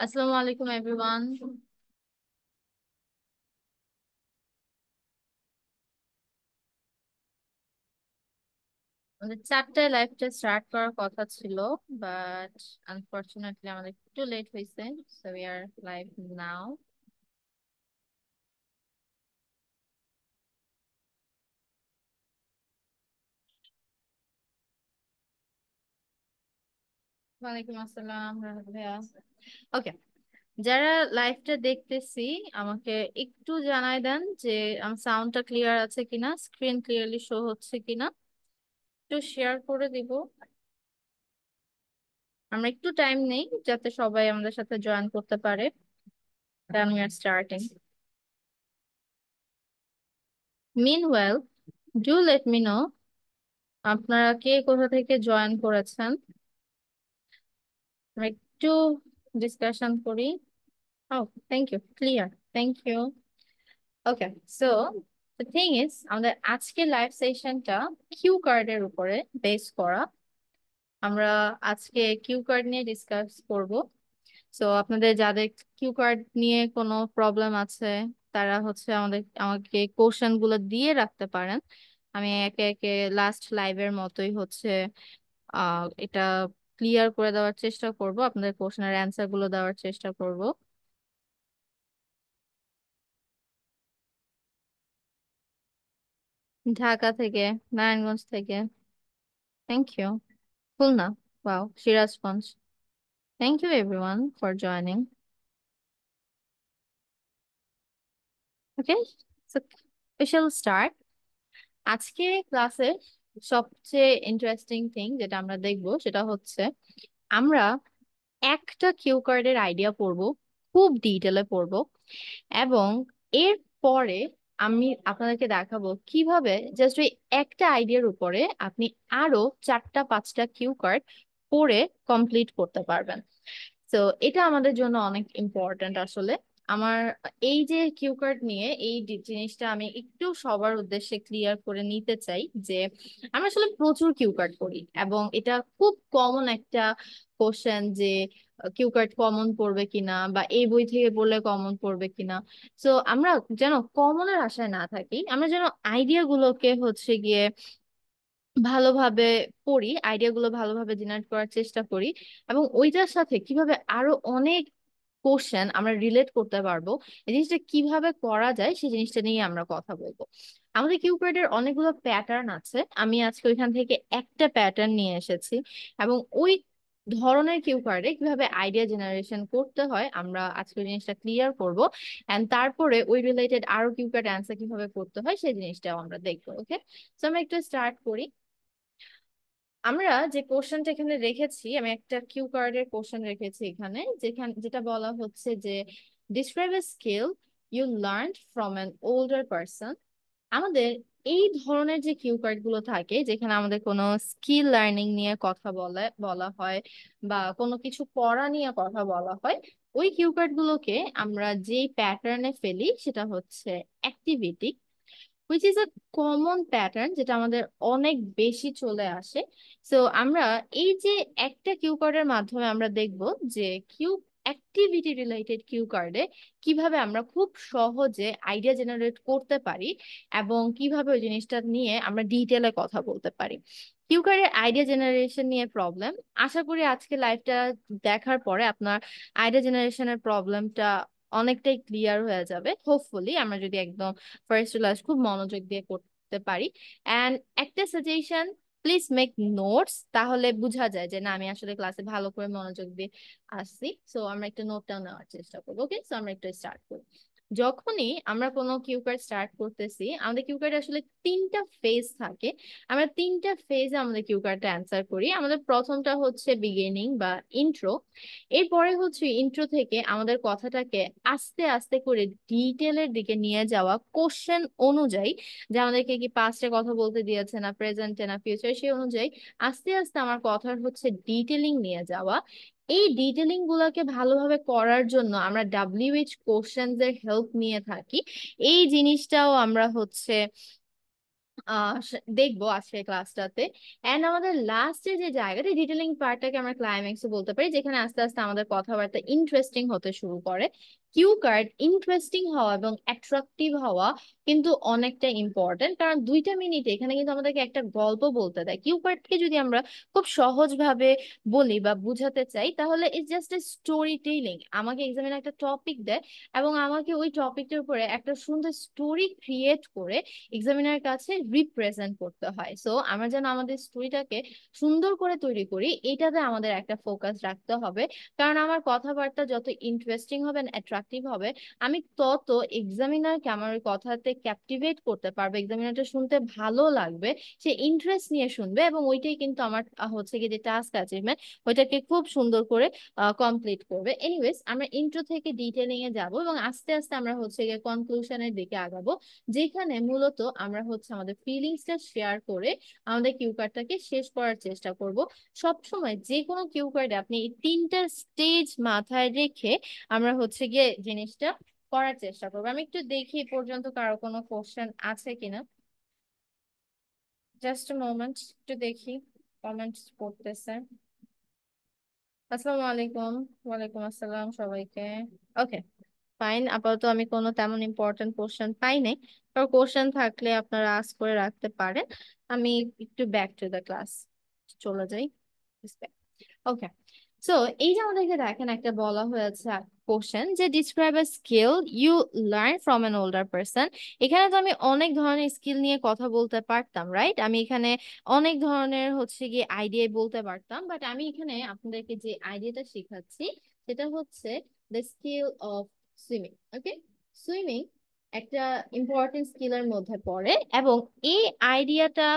আসসালামু আলাইকুম এভরিওয়ান আমাদের চারটায় লাইভটা স্টার্ট করার কথা ছিল বাট আনফরচুনেটলি আমাদের একটু লেট হয়েছে so we are live now ওয়ালাইকুম আসসালাম রাহাত ভাইয়া। ওকে যারা লাইভটা দেখতেছি, আমাকে একটু জানাই দেন যে, আমার সাউন্ডটা ক্লিয়ার আছে কিনা স্ক্রিন ক্লিয়ারলি শো হচ্ছে কিনা। একটু শেয়ার করে দিব। আমরা একটু টাইম নেই, যাতে সবাই আমাদের সাথে জয়েন করতে পারে। Then we are starting do let me know আপনারা কে কোথা থেকে জয়েন করেছেন? একটু ডিসকাশন করি। ও thank you clear thank you okay so the thing is আমাদের আজকে লাইভ সেশনটা কিউ কার্ডের উপরে বেস করা। আমরা আজকে কিউ কার্ড নিয়ে ডিসকাস করব। সো আপনাদের যাদের কিউ কার্ড নিয়ে কোনো প্রবলেম আছে, তারা হচ্ছে আমাদের, আমাকে কোশ্চেনগুলো দিয়ে রাখতে পারেন। আমি একে একে লাস্ট লাইভের মতোই হচ্ছে এটা ক্লিয়ার করে দেওয়ার চেষ্টা করব। আপনাদের কোশ্চেনের অ্যান্সারগুলো দেওয়ার চেষ্টা করব। ঢাকা থেকে, নারায়ণগঞ্জ থেকে। Thank you Khulna. Wow Sirajganj. Thank you everyone for joining okay so we shall start. আজকে ক্লাসে সবচেয়ে ইন্টারেস্টিং থিং যেটা আমরা দেখব সেটা হচ্ছে, আমরা একটা কিউ কার্ডের আইডিয়া পড়ব, খুব ডিটেলে পড়ব এবং এর পরে আমি আপনাদেরকে দেখাবো কীভাবে জাস্ট ওই একটা আইডিয়ার উপরে আপনি আরও চারটা, পাঁচটা কিউ কার্ড পড়ে কমপ্লিট করতে পারবেন। তো এটা আমাদের জন্য অনেক ইম্পর্ট্যান্ট আসলে। আমার এই যে কিউ কার্ড নিয়ে এই জিনিসটা আমি একটু সবার উদ্দেশ্যে ক্লিয়ার করে নিতে চাই যে আমরা আসলে প্রচুর কিউ কার্ড করি এবং এটা খুব কমন একটা কোশ্চেন যে কিউ কার্ড কমন পড়বে কিনা বা এই বই থেকে পড়লে কমন পড়বে কিনা। তো আমরা যেন কমনের আশায় না থাকি, আমরা যেন আইডিয়া গুলোকে হচ্ছে গিয়ে ভালোভাবে পড়ি, আইডিয়া গুলো ভালোভাবে জেনারেট করার চেষ্টা করি এবং ওইটার সাথে কীভাবে আরও অনেক কোশ্চেন আমরা রিলেট করতে পারব। এই জিনিসটা কীভাবে করা যায় সেই জিনিসটা নিয়ে আমরা কথা বলব। আমাদের কিউপ্যাডের অনেকগুলো প্যাটার্ন আছে। আমি আজকে ওইখান থেকে একটা প্যাটার্ন নিয়ে এসেছি এবং ওই ধরনের কিউ কার্ডে কীভাবে আইডিয়া জেনারেশন করতে হয় আমরা আজকে জিনিসটা ক্লিয়ার করব। এন্ড তারপরে ওই রিলেটেড আরও কিউ কার্ড অ্যান্সার কীভাবে করতে হয় সেই জিনিসটাও আমরা দেখব ওকে তো আমরা একটু স্টার্ট করি। আমরা যে কোশ্চেনটা এখানে রেখেছি, আমি একটা কিউ কার্ডের কোশ্চেন রেখেছি এখানে, যেখানে, যেটা বলা হচ্ছে যে describe a skill you learn from an older person আমাদের এই ধরনের যে কিউ কার্ডগুলো থাকে, যেখানে আমাদের কোনো স্কিল লার্নিং নিয়ে কথা বলে, বলা হয় বা কোনো কিছু পড়া নিয়ে কথা বলা হয়, ওই কিউ কার্ড গুলোকে আমরা যেই প্যাটার্নে ফেলি সেটা হচ্ছে activity. Which is a common pattern যেটা আমাদের অনেক বেশি চলে আসে। সো আমরা এই যে একটা কিউ কার্ডের মাধ্যমে আমরা দেখব যে কিউ অ্যাক্টিভিটি রিলেটেড কিউ কার্ডে কীভাবে আমরা খুব সহজে আইডিয়া জেনারেট করতে পারি এবং কীভাবে ওই জিনিসটা নিয়ে আমরা ডিটেলে কথা বলতে পারি। কিউ কার্ডের আইডিয়া জেনারেশন নিয়ে প্রবলেম আশা করি আজকে লাইভটা দেখার পরে আপনার আইডিয়া জেনারেশনের প্রবলেমটা অনেকটাই ক্লিয়ার হয়ে যাবে। হোপফুলি আমরা যদি একদম ফার্স্ট টু লাস্ট খুব মনোযোগ দিয়ে করতে পারি। অ্যান্ড একটা সাজেশন প্লিজ মেক নোটস তাহলে বোঝা যায় যে না, আমি আসলে ক্লাসে ভালো করে মনোযোগ দিয়ে আসছি। সো আমরা একটা নোটটাও নেওয়ার চেষ্টা করব ওকে সো আমরা একটু স্টার্ট করি। যখনই আমরা কোনো কিউ কার্ড স্টার্ট করতেছি, আমাদের কিউ কার্ডে আসলে তিনটা ফেজ থাকে। আমরা তিনটা ফেজে আমাদের কিউ কার্ডটা অ্যান্সার করি। আমাদের প্রথমটা হচ্ছে বিগিনিং বা ইন্ট্রো এরপরে হচ্ছে ইন্ট্রো থেকে আমাদের কথাটাকে আস্তে আস্তে করে ডিটেলের দিকে নিয়ে যাওয়া কোশ্চেন অনুযায়ী, যে আমাদেরকে কি পাস্টে কথা বলতে দিয়েছে না প্রেজেন্টে না ফিউচার সেই অনুযায়ী আস্তে আস্তে আমার কথার হচ্ছে ডিটেলিং নিয়ে যাওয়া। এই ডিটেলিং গুলাকে ভালোভাবে করার জন্য আমরা ডাব্লিউএইচ কোশ্চেন এর হেল্প নিয়ে থাকি। এই জিনিসটাও আমরা হচ্ছে দেখব আজকে ক্লাসটাতে এন্ড আমাদের লাস্টে যে জায়গাটা ডিটেলিং পার্টটাকে আমরা ক্লাইম্যাক্সে বলতে পারি, যেখানে আস্তে আস্তে আমাদের কথাবার্তা ইন্টারেস্টিং হতে শুরু করে। কিউ কার্ড ইন্টারেস্টিং হওয়া এবং অ্যাট্রাকটিভ হওয়া কিন্তু অনেকটা ইম্পর্টেন্ট কারণ দুইটা মিনিটে এখানে কিন্তু আমাদেরকে একটা গল্প বলতে দেয়। কিউ কার্ডকে যদি আমরা খুব সহজভাবে বলি বা বুঝাতে চাই, তাহলে it's just a story telling আমাকে এক্সামিনে একটা টপিক দেয় এবং আমাকে ওই টপিকটার উপরে একটা সুন্দর স্টোরি ক্রিয়েট করে এক্সামিনার কাছে রিপ্রেজেন্ট করতে হয়। সো আমরা যেন আমাদের স্টোরিটাকে সুন্দর করে তৈরি করি, এটাতে আমাদের একটা ফোকাস রাখতে হবে। কারণ আমার কথাবার্তা যত ইন্টারেস্টিং হবে অ্যাট্রাকটিভ হবে, আমি তত এক্সামিনারকে আমার ওই কথাতে ক্যাপটিভেট করতে পারব এক্সামিনারটা শুনতে ভালো লাগবে, সে ইন্টারেস্ট নিয়ে শুনবে এবং ওইটাই কিন্তু আমার হচ্ছে কি যে টাস্ক অ্যাচিভমেন্ট ওইটাকে খুব সুন্দর করে কমপ্লিট করবে। এনিওয়েজ আমরা ইন্ট্রো থেকে ডিটেলিং এ যাব এবং আস্তে আস্তে আমরা হচ্ছে গিয়ে কনক্লুশনের দিকে আগাবো, যেখানে মূলত আমরা হচ্ছে আমাদের ফিলিংসটা শেয়ার করে আমাদের কিউ কার্ডটাকে শেষ করার চেষ্টা করব। সব সময় যে কোনো কিউ কার্ডে আপনি এই তিনটা স্টেজ মাথায় রেখে আমরা হচ্ছে গিয়ে জিনিসটা করার চেষ্টা করব। আমি একটু দেখি পর্যন্ত কারও কোনো কোশ্চেন আছে কিনা। জাস্ট মোমেন্ট একটু দেখি কমেন্টস করতেছে আসসালামু আলাইকুম, ওয়ালাইকুম আসসালাম সবাইকে। ওকে ফাইন আপাতত আমি কোনো তেমন ইম্পর্টেন্ট কোশ্চেন পাই নাই। কোশ্চেন থাকলে আপনারা আস্ক করে রাখতে পারেন। আমি একটু ব্যাক টু দ্য ক্লাস চলে যাই। ওকে সো এই যে আমাদেরকে দেখেন, একটা বলা হয়েছে কোশ্চেন যে describe a skill you learn from an older person এখানে তো আমি অনেক ধরনের স্কিল নিয়ে কথা বলতে পারতাম রাইট আমি এখানে অনেক ধরনের হচ্ছে গিয়ে আইডিয়া বলতে পারতাম বাট আমি এখানে আপনাদেরকে যে আইডিয়াটা শেখাচ্ছি সেটা হচ্ছে the skill of swimming okay swimming একটা ইম্পর্টেন্ট স্কিলের মধ্যে পড়ে এবং এই আইডিয়াটা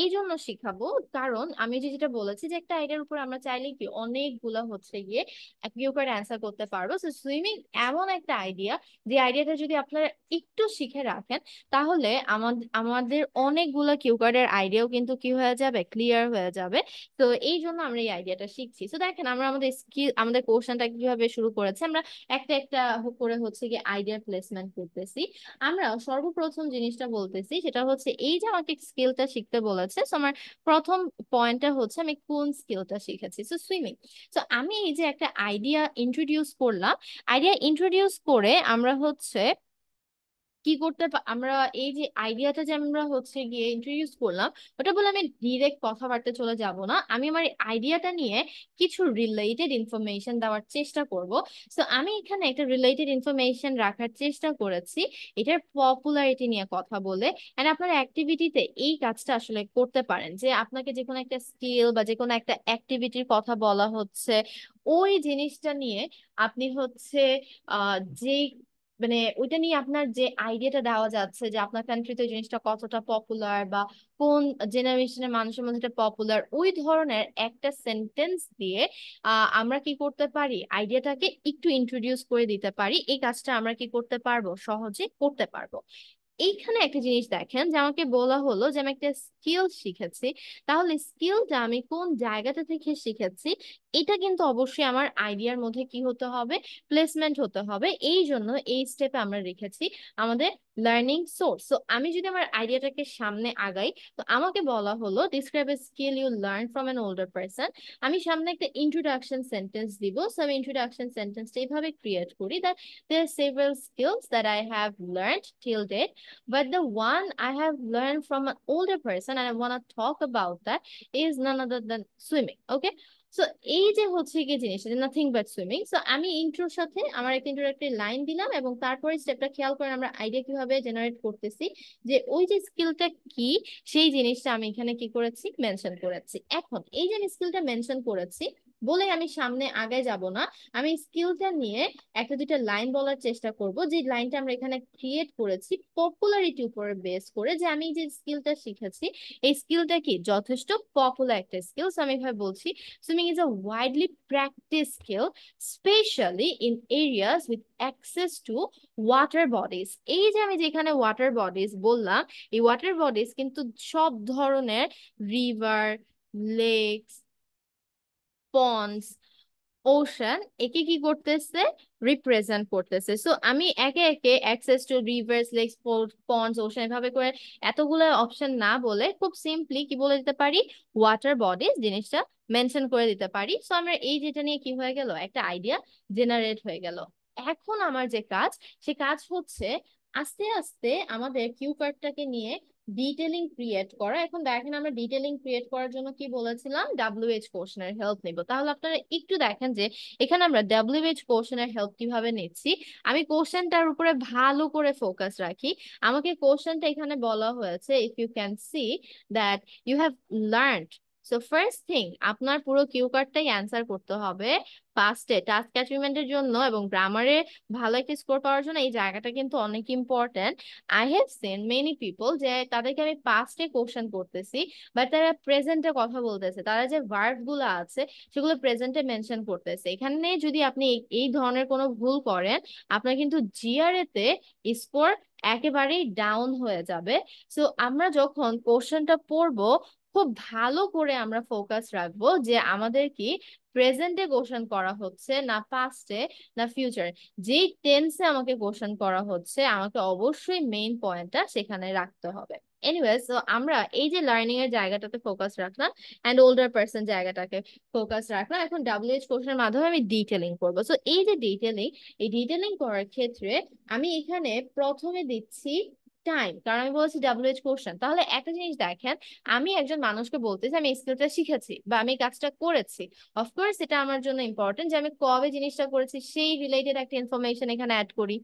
এই জন্য শিখাবো। কারণ আমি যে যেটা বলেছি যে একটা আইডিয়ার উপর আমরা চাইলে কি অনেকগুলো হচ্ছে গিয়ে একই উপরে অ্যান্সার করতে পারব। সো সুইমিং এমন একটা আইডিয়া যে আইডিয়াটা যদি আপনারা একটু শিখে রাখেন, তাহলে আমাদের অনেকগুলো কিউকার্ডের আইডিয়াও কিন্তু কি হয়ে যাবে? ক্লিয়ার হয়ে যাবে। তো এই জন্য আমরা এই আইডিয়াটা শিখছি। তো দেখেন আমরা আমাদের স্কিল আমাদের কোশ্চেনটা কীভাবে শুরু করেছি? আমরা একটা একটা করে হচ্ছে গিয়ে আইডিয়া প্লেসমেন্ট করতেছি। আমরা সর্বপ্রথম জিনিসটা বলতেছি, সেটা হচ্ছে এই যে আমাকে স্কিলটা শিখতে বলেছে তো আমার প্রথম পয়েন্টটা হচ্ছে আমি কোন স্কিলটা শিখেছি। সো সুইমিং তো আমি এই যে একটা আইডিয়া ইন্ট্রোডিউস করলাম আইডিয়া ইন্ট্রোডিউস করে আমরা হচ্ছে কি করতে আমরা এই যে আইডিয়াটা যে আমরা হচ্ছে গিয়ে ইন্ট্রোডিউস করলাম, ওটা বলে আমি ডিরেক্ট কথাবার্তা চলে যাব না। আমি আমার আইডিয়াটা নিয়ে কিছু রিলেটেড ইনফরমেশন দেওয়ার চেষ্টা করব। সো আমি এখানে একটা রিলেটেড ইনফরমেশন রাখার চেষ্টা করেছি। এটার পপুলারিটি নিয়ে কথা বলে। এন্ড আপনার অ্যাক্টিভিটিতে এই কাজটা আসলে করতে পারেন যে আপনাকে যে কোনো একটা স্কিল বা যে কোনো একটা অ্যাক্টিভিটির কথা বলা হচ্ছে, ওই জিনিসটা নিয়ে আপনি হচ্ছে যেই মানে ওইটা নিয়ে আপনার যে আইডিয়াটা দেওয়া যাচ্ছে যে আপনার কান্ট্রিতে জিনিসটা কতটা পপুলার বা কোন জেনারেশনের মানুষের মধ্যে এটা পপুলার ওই ধরনের একটা সেন্টেন্স দিয়ে আমরা কি করতে পারি? আইডিয়াটাকে একটু ইন্ট্রোডিউস করে দিতে পারি। এই কাজটা আমরা কি করতে পারব? সহজে করতে পারব। এইখানে একটা জিনিস দেখেন যে আমাকে বলা হলো যে আমি একটা স্কিল শিখেছি। তাহলে স্কিলটা আমি কোন জায়গাটা থেকে শিখেছি, এটা কিন্তু অবশ্যই আমার আইডিয়ার মধ্যে কি হতে হবে প্লেসমেন্ট হতে হবে। এই জন্য এই স্টেপে আমরা রেখেছি আমাদের লার্নিং সোর্স সো আমি যদি আমার আইডিয়াটাকে সামনে আগাই তো আমাকে বলা হলো describe a skill you learn from an older person আমি সামনে একটা ইন্ট্রোডাকশন সেন্টেন্স দিব সো আমি ইন্ট্রোডাকশন সেন্টেন্সটা এইভাবে ক্রিয়েট করি that several skills that I have learned till date but the one I have learned from an older person and I want to talk about that is none other than swimming okay so এই যে হচ্ছে কি জিনিস nothing but swimming so আমি ইন্ট্রোর সাথে আমার একটা introductory line দিলাম এবং তারপরে স্টেপটা খেয়াল করে আমরা আইডিয়া কীভাবে জেনারেট করতেছি, যে ওই যে স্কিলটা কি, সেই জিনিসটা আমি এখানে কি করেছি মেনশন করেছি। এখন, এই যে আমি স্কিলটা মেনশন করেছি বলে আমি সামনে আগে যাব না। আমি স্কিলটা নিয়ে একটা দুইটা লাইন বলার চেষ্টা করব, যে লাইনটা আমরা এখানে ক্রিয়েট করেছি পপুলারিটি উপরে বেস করে যে আমি যে স্কিলটা শিখেছি, এই স্কিলটা কি যথেষ্ট পপুলার একটা স্কিল আমি এভাবে বলছি swimming is a widely practice skill specially in areas with access to water bodies এই যে আমি যেখানে ওয়াটার বডিজ বললাম, এই ওয়াটার বডিজ কিন্তু সব ধরনের রিভার লেকস পন্ডস ওশান একে কি করতেছে? রিপ্রেজেন্ট করতেছে। সো আমি একে একে access to rivers lakes ponds ocean এভাবে করে এতগুলো অপশন না বলে খুব সিম্পলি কি বলে দিতে পারি? ওয়াটার বডিজ জিনিসটা মেনশন করে দিতে পারি। সো আমরা এই যেটা নিয়ে কি হয়ে গেল? একটা আইডিয়া জেনারেট হয়ে গেল। এখন আমার যে কাজ, সে কাজ হচ্ছে আস্তে আস্তে আমাদের কিউ কার্ডটাকে নিয়ে ডিটেলিং ক্রিয়েট করা। এখন দেখেন আমরা ডিটেলিং ক্রিয়েট করার জন্য কি বলেছিলাম? ডাব্লিউএইচ কোশ্চেনের হেল্প নিব। তাহলে আপনারা একটু দেখেন যে এখানে আমরা ডাব্লিউ ডাব্লিউএইচ কোশ্চেনের হেল্প কীভাবে নিচ্ছি। আমি কোশ্চেনটার উপরে ভালো করে ফোকাস রাখি। আমাকে কোশ্চেনটা এখানে বলা হয়েছে if you can see that you have learned so first thing আপনার পুরো কিউ কার্ডটাই অ্যান্সার করতে হবে ফার্স্টে টাস্ক অ্যাচিভমেন্টের জন্য এবং গ্রামারে ভালো একটা স্কোর পাওয়ার জন্য। এই জায়গাটা কিন্তু অনেক important I have seen many people যে তাদেরকে আমি পাস্টে কোশ্চেন করতেছি বাট তারা প্রেজেন্টে কথা বলতেছে। তারা যে ভার্বগুলো আছে, সেগুলো প্রেজেন্টে মেনশন করতেছে। এখানে যদি আপনি এই ধরনের কোনো ভুল করেন, আপনার কিন্তু জিআরএ তে স্কোর একেবারেই ডাউন হয়ে যাবে। সো আমরা যখন কোশ্চেনটা পড়ব খুব ভালো করে আমরা ফোকাস রাখব যে আমাদের কি প্রেজেন্টে কোশ্চেন করা হচ্ছে, না পাস্টে না ফিউচার যেই টেন্সে আমাকে কোশ্চেন করা হচ্ছে, আমাকে অবশ্যই মেইন পয়েন্টটা সেখানে রাখতে হবে। এনিওয়েজ আমরা এই যে লার্নিং এর জায়গাটাতে ফোকাস রাখলাম অ্যান্ড ওল্ডার পার্সন জায়গাটাকে ফোকাস রাখলাম, এখন ডাব্লিউএইচ কোশ্চেনের মাধ্যমে আমি ডিটেলিং করব। সো এই যে ডিটেলিং এই ডিটেলিং করার ক্ষেত্রে আমি এখানে প্রথমে দিচ্ছি টাইম কারণ আমি বলছি ডাব্লিউএইচ কোশ্চেন তাহলে একটা জিনিস দেখেন, আমি একজন মানুষকে বলতেছি আমি স্কিলটা শিখেছি বা আমি কাজটা করেছি। অফকোর্স এটা আমার জন্য ইম্পর্টেন্ট যে আমি কবে জিনিসটা করেছি, সেই রিলেটেড একটা ইনফরমেশন এখানে অ্যাড করি,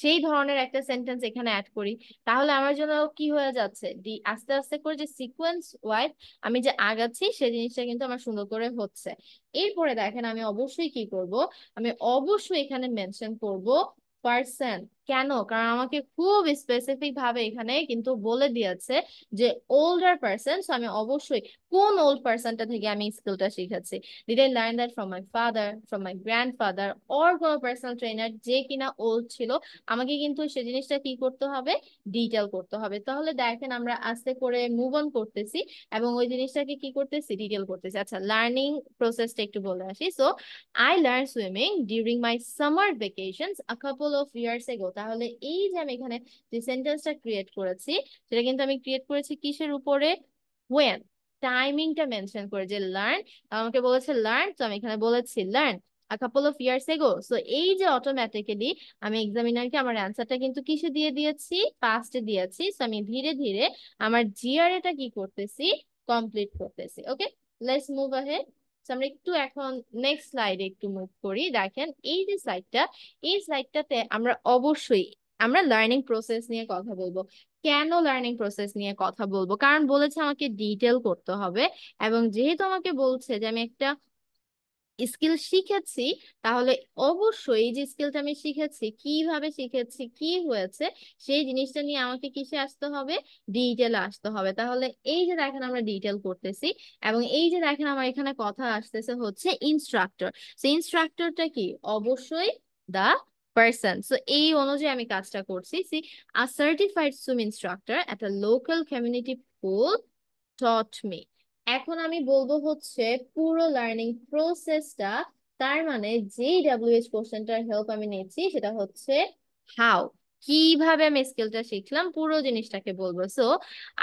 সেই ধরনের একটা সেন্টেন্স এখানে অ্যাড করি। তাহলে আমার জন্য কি হয়ে যাচ্ছে? ডি আস্তে আস্তে করে যে সিকোয়েন্স ওয়াইজ আমি যে আগাচ্ছি, সেই জিনিসটা কিন্তু আমার সুন্দর করে হচ্ছে। এরপরে দেখেন আমি অবশ্যই কি করব? আমি অবশ্যই এখানে মেনশন করব পার্সন কেন? কারণ আমাকে খুব স্পেসিফিক ভাবে এখানে কিন্তু বলে দিয়েছে যে ওল্ডার পার্সন সো আমি অবশ্যই কোন ওল্ড পার্সনটা থেকে আমি স্কিলটা শিখেছি? Did I learn that from my father from my grandfather or কোনো পার্সোনাল ট্রেনার যে কিনা ওল্ড ছিল? আমাকে কিন্তু সে জিনিসটা কি করতে হবে? ডিটেল করতে হবে। তাহলে দেখেন আমরা আস্তে করে মুভ অন করতেছি এবং ওই জিনিসটাকে কি করতেছি? ডিটেল করতেছি। আচ্ছা লার্নিং প্রসেসটা একটু বলে আসি। So I learn swimming during my summer vacations a couple of years ago তাহলে এই যে আমি এখানে যে সেন্টেন্সটা ক্রিয়েট করেছি, সেটা কিন্তু আমি ক্রিয়েট করেছি কিসের উপরে? ওয়েন টাইমিংটা মেনশন করে যে লার্ন আমাকে বলেছে লার্ন তো আমি এখানে বলেছি লার্ন আমার অ্যান্সারটা কিন্তু কিসে দিয়ে দিয়েছি? পাস্টে দিয়েছি। সো আমি ধীরে ধীরে আমার জিআরএটা কি করতেছি? কমপ্লিট করতেছি। ওকে লেটস মুভ আহেড আমরা একটু এখন নেক্সট স্লাইডে একটু মুভ করি। দেখেন, এই যে স্লাইডটা এই স্লাইডটাতে আমরা অবশ্যই, আমরা লার্নিং প্রসেস নিয়ে কথা বলব। কেন লার্নিং প্রসেস নিয়ে কথা বলব? কারণ বলেছে আমাকে ডিটেল করতে হবে এবং যেহেতু আমাকে বলছে যে আমি একটা স্কিল শিখেছি, তাহলে অবশ্যই এই যে স্কিলটা আমি শিখেছি, কীভাবে শিখেছি, কি হয়েছে, সেই জিনিসটা নিয়ে আমাকে কিসে আসতে হবে? ডিটেল আসতে হবে। তাহলে এই যে দেখেন আমরা ডিটেল করতেছি এবং এই যে দেখেন আমার এখানে কথা আসতেছে হচ্ছে ইনস্ট্রাক্টর সো ইনস্ট্রাক্টরটা কি? অবশ্যই দা পার্সন সো এই অনুযায়ী আমি কাজটা করছি। See a certified swim instructor a local community pool taught me এখন আমি বলব হচ্ছে পুরো লার্নিং প্রসেসটা তার মানে যেই ডাব্লিউএইচ কোশ্চেনটার হেল্প আমি নিচ্ছি, সেটা হচ্ছে হাউ কীভাবে আমি স্কিলটা শিখলাম, পুরো জিনিসটাকে বলব। So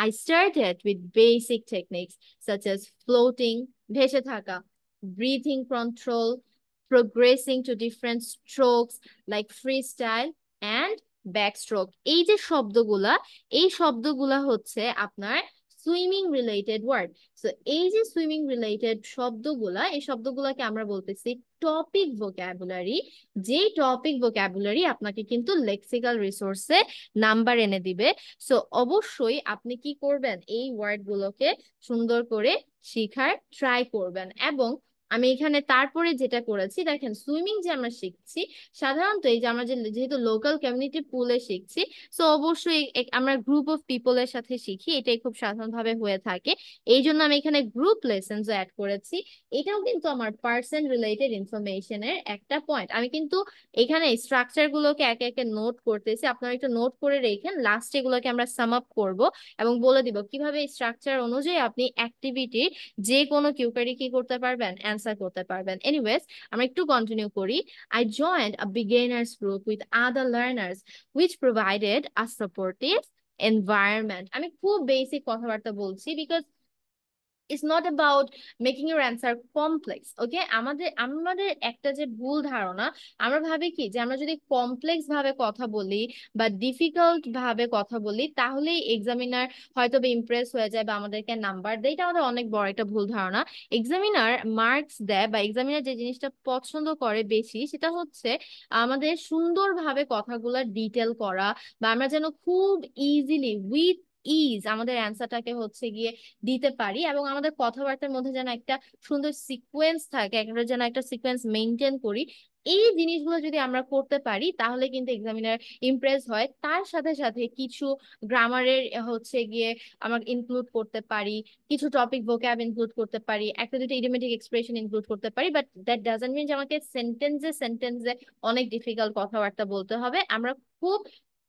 I started with basic techniques such as floating ভেসে থাকা breathing control progressing to different strokes like freestyle and backstroke এই যে শব্দগুলা, এই শব্দগুলা হচ্ছে আপনার সুইমিং রিলেটেড ওয়ার্ড সো এই যে সুইমিং রিলেটেড শব্দগুলা, এই শব্দগুলাকে আমরা বলতেছি টপিক ভোক্যাবুলারি যে টপিক ভোক্যাবুলারি আপনাকে কিন্তু লেক্সিক্যাল রিসোর্সে নাম্বার এনে দিবে। সো অবশ্যই আপনি কি করবেন? এই ওয়ার্ডগুলোকে সুন্দর করে শিখার ট্রাই করবেন। এবং আমি এখানে তারপরে যেটা করেছি, দেখেন সুইমিং যে আমরা শিখছি, সাধারণত এই যে আমরা যেহেতু লোকাল কমিউনিটি পুলে শিখছি, সো অবশ্যই আমরা গ্রুপ অফ পিপলের সাথে শিখি, এটাই খুব সাধারণভাবে হয়ে থাকে। এই জন্য আমি এখানে গ্রুপ লেসেন্স অ্যাড করেছি। এটাও কিন্তু আমার পার্সন রিলেটেড ইনফরমেশনের একটা পয়েন্ট আমি কিন্তু এখানে স্ট্রাকচার গুলোকে একে একে নোট করতেছি। আপনারা একটু নোট করে রেখেন লাস্টে এগুলোকে আমরা সাম আপ করব এবং বলে দিব, কীভাবে স্ট্রাকচার অনুযায়ী আপনি অ্যাক্টিভিটি যে কোনো কিউকারি কি করতে পারবেন অ্যান্সার অ্যান্সার করতে পারবেন। এনিওয়েজ আমরা একটু কন্টিনিউ করি। I joined a beginners group with other learners which provided a supportive environment আমি খুব বেসিক কথাবার্তা বলছি because it's not about making your answer complex okay আমাদের আমাদের একটা যে ভুল ধারণা, আমরা ভাবি কি? যে আমরা যদি কমপ্লেক্স ভাবে কথা বলি বা ডিফিকাল্ট ভাবে কথা বলি তাহলেই এক্সামিনার হয়তো বা ইমপ্রেস হয়ে যায় বা আমাদেরকে নাম্বার দেয়। এটা আমাদের অনেক বড় একটা ভুল ধারণা। এক্সামিনার মার্কস দেয় বা এক্সামিনার যে জিনিসটা পছন্দ করে বেশি, সেটা হচ্ছে আমাদের সুন্দরভাবে কথাগুলো ডিটেল করা বা আমরা যেন খুব ইজিলি উইথ ইজ আমাদের অ্যান্সারটাকে হচ্ছে গিয়ে দিতে পারি এবং আমাদের কথাবার্তার মধ্যে যেন একটা সুন্দর সিকোয়েন্স থাকে একটা যেন একটা সিকোয়েন্স মেনটেন করি। এই জিনিসগুলো যদি আমরা করতে পারি, তাহলে কিন্তু এক্সামিনার ইমপ্রেস হয়। তার সাথে সাথে কিছু গ্রামারের হচ্ছে গিয়ে আমরা ইনক্লুড করতে পারি, কিছু টপিক ভোক্যাব ইনক্লুড করতে পারি, একটা দুটো ইডিওমেটিক এক্সপ্রেশন ইনক্লুড করতে পারি বাট দ্যাট ডাজন্ট মিন যে আমাকে সেন্টেন্সে সেন্টেন্সে অনেক ডিফিকাল্ট কথাবার্তা বলতে হবে। আমরা খুব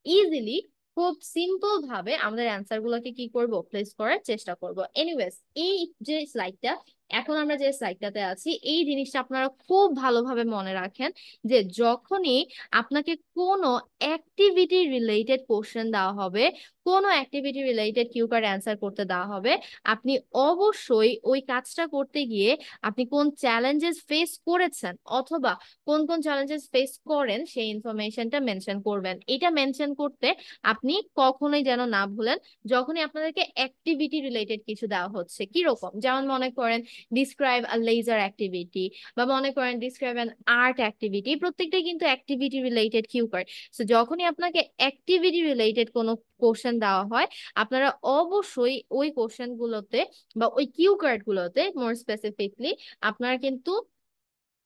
ইজিলি খুব সিম্পল ভাবে আমাদের অ্যান্সার গুলোকে কি করব? প্লেস করার চেষ্টা করব। এনিওয়েজ এই যে স্লাইডটা এখন আমরা যে স্লাইডটাতে আছি, এই জিনিসটা আপনারা খুব ভালোভাবে মনে রাখেন যে যখনই আপনাকে কোনো অ্যাক্টিভিটি রিলেটেড কোশ্চেন দেওয়া হবে, কোনো activity related cue card answer করতে দেওয়া হবে, আপনি অবশ্যই ওই কাজটা করতে গিয়ে আপনি কোন চ্যালেঞ্জেস ফেস করেছেন অথবা কোন কোন চ্যালেঞ্জেস ফেস করেন, সেই ইনফরমেশনটা মেনশন করবেন। এটা মেনশন করতে আপনি কখনোই যেন না ভুলেন, যখনই আপনাদেরকে অ্যাক্টিভিটি রিলেটেড কিছু দেওয়া হচ্ছে। কীরকম? যেমন মনে করেন ডিসক্রাইব আ লেজার অ্যাক্টিভিটি বা মনে করেন ডিসক্রাইব অ্যান আর্ট অ্যাক্টিভিটি প্রত্যেকটা কিন্তু activity related cue card so যখনই আপনাকে অ্যাক্টিভিটি রিলেটেড কোনো কোশ্চেন দেওয়া হয়, আপনারা অবশ্যই ওই কোশ্চেন গুলোতে বা ওই কিউ কার্ড গুলোতে মোর স্পেসিফিকলি আপনারা কিন্তু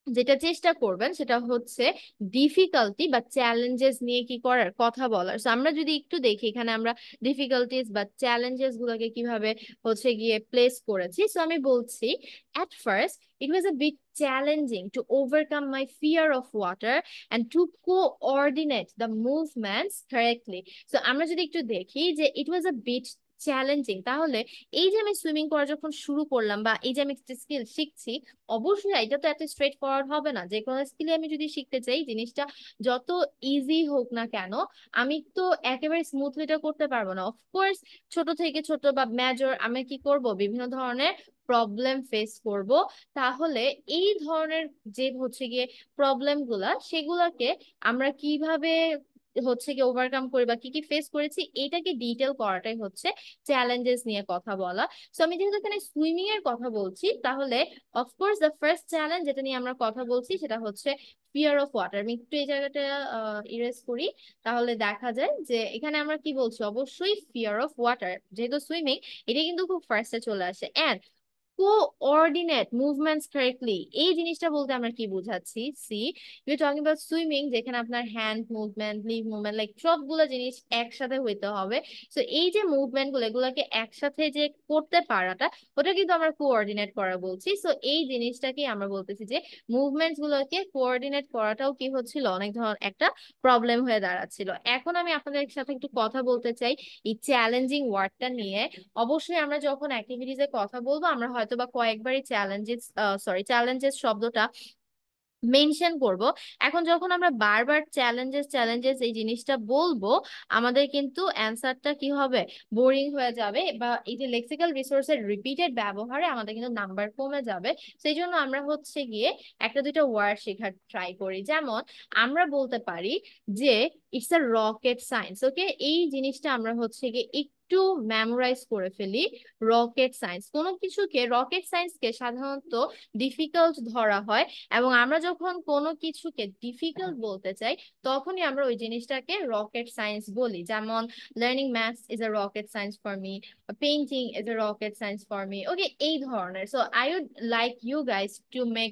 যেটা চেষ্টা করবেন সেটা হচ্ছে ডিফিকাল্টি বা চ্যালেঞ্জেস নিয়ে কি করার কথা বলার। আমরা যদি একটু দেখি, এখানে আমরা ডিফিকাল্টিস বা চ্যালেঞ্জেস গুলোকে কীভাবে হচ্ছে গিয়ে প্লেস করেছি। সো আমি বলছি, at first it was a bit challenging to overcome my fear of water and to coordinate the movements correctly. So, আমরা যদি একটু দেখি যে it was a bit challenging তাহলে এই যে আমি সুইমিং করা যখন শুরু করলাম বা এই যে আমি একটা স্কিল শিখছি, অবশ্যই এটা তো এত স্ট্রেট ফরওয়ার্ড হবে না। যে কোনো স্কিলে আমি যদি শিখতে চাই, জিনিসটা যত ইজি হোক না কেন, আমি তো একেবারে স্মুথলি এটা করতে পারব না। অফকোর্স ছোট থেকে ছোট বা মেজর আমি কি করব? বিভিন্ন ধরনের প্রবলেম ফেস করব। তাহলে এই ধরনের যে হচ্ছে গিয়ে প্রবলেমগুলা, সেগুলাকে আমরা কীভাবে হচ্ছে কি ওভারকাম করি বা কি কি ফেস করেছি, এটাকে ডিটেল করাটাই হচ্ছে চ্যালেঞ্জেস নিয়ে কথা বলা। সো আমি যেহেতু এখানে সুইমিং এর কথা বলছি, তাহলে অফকোর্স দ্য ফার্স্ট চ্যালেঞ্জ যেটা নিয়ে আমরা কথা বলছি সেটা হচ্ছে ফিয়ার অফ ওয়াটার আমি একটু এই জায়গাটা ইরেজ করি, তাহলে দেখা যায় যে এখানে আমরা কি বলছি? অবশ্যই ফিয়ার অফ ওয়াটার যেহেতু সুইমিং এটা কিন্তু খুব ফার্স্টে চলে আসে। অ্যান্ড কোঅর্ডিনেট মুভমেন্টস কারেক্টলি এই জিনিসটা বলতে আমরা কি বুঝাচ্ছি? See you talking about swimming যেখানে আপনার hand movement leg movement like সবগুলো জিনিস একসাথে হইতে হবে। সো এই যে মুভমেন্টগুলো, এগুলোকে একসাথে যে করতে পারাটা, ওটা কিন্তু আমরা কোঅর্ডিনেট করা বলছি। সো এই জিনিসটাকে আমরা বলতেছি যে মুভমেন্টস গুলোকে কোঅর্ডিনেট করাটাও কি হচ্ছিল? অনেক ধরনের একটা প্রবলেম হয়ে দাঁড়াচ্ছিল। এখন আমি আপনাদের সাথে একটু কথা বলতে চাই এই চ্যালেঞ্জিং ওয়ার্ডটা নিয়ে। অবশ্যই আমরা যখন অ্যাক্টিভিটিজে কথা বলব, আমরা হয়তো হয়তো বা কয়েকবারই চ্যালেঞ্জেস সরি চ্যালেঞ্জেস শব্দটা মেনশন করব। এখন যখন আমরা বারবার চ্যালেঞ্জেস চ্যালেঞ্জেস এই জিনিসটা বলব, আমাদের কিন্তু অ্যান্সারটা কি হবে? বোরিং হয়ে যাবে বা এই যে লেক্সিক্যাল রিসোর্সের রিপিটেড ব্যবহারে আমাদের কিন্তু নাম্বার কমে যাবে। সেই জন্য আমরা হচ্ছে গিয়ে একটা দুইটা ওয়ার্ড শেখার ট্রাই করি। যেমন, আমরা বলতে পারি যে it's a rocket science okay এই জিনিসটা আমরা হচ্ছে গিয়ে একটু মেমোরাইজ করে ফেলি রকেট সায়েন্স কোনো কিছুকে রকেট সায়েন্সকে সাধারণত ডিফিকাল্ট ধরা হয় এবং আমরা যখন কোনো কিছুকে ডিফিকাল্ট বলতে চাই, তখনই আমরা ওই জিনিসটাকে রকেট সায়েন্স বলি। যেমন learning maths is a rocket science for me painting is a rocket science for me okay এই ধরনের। So I would like you guys to make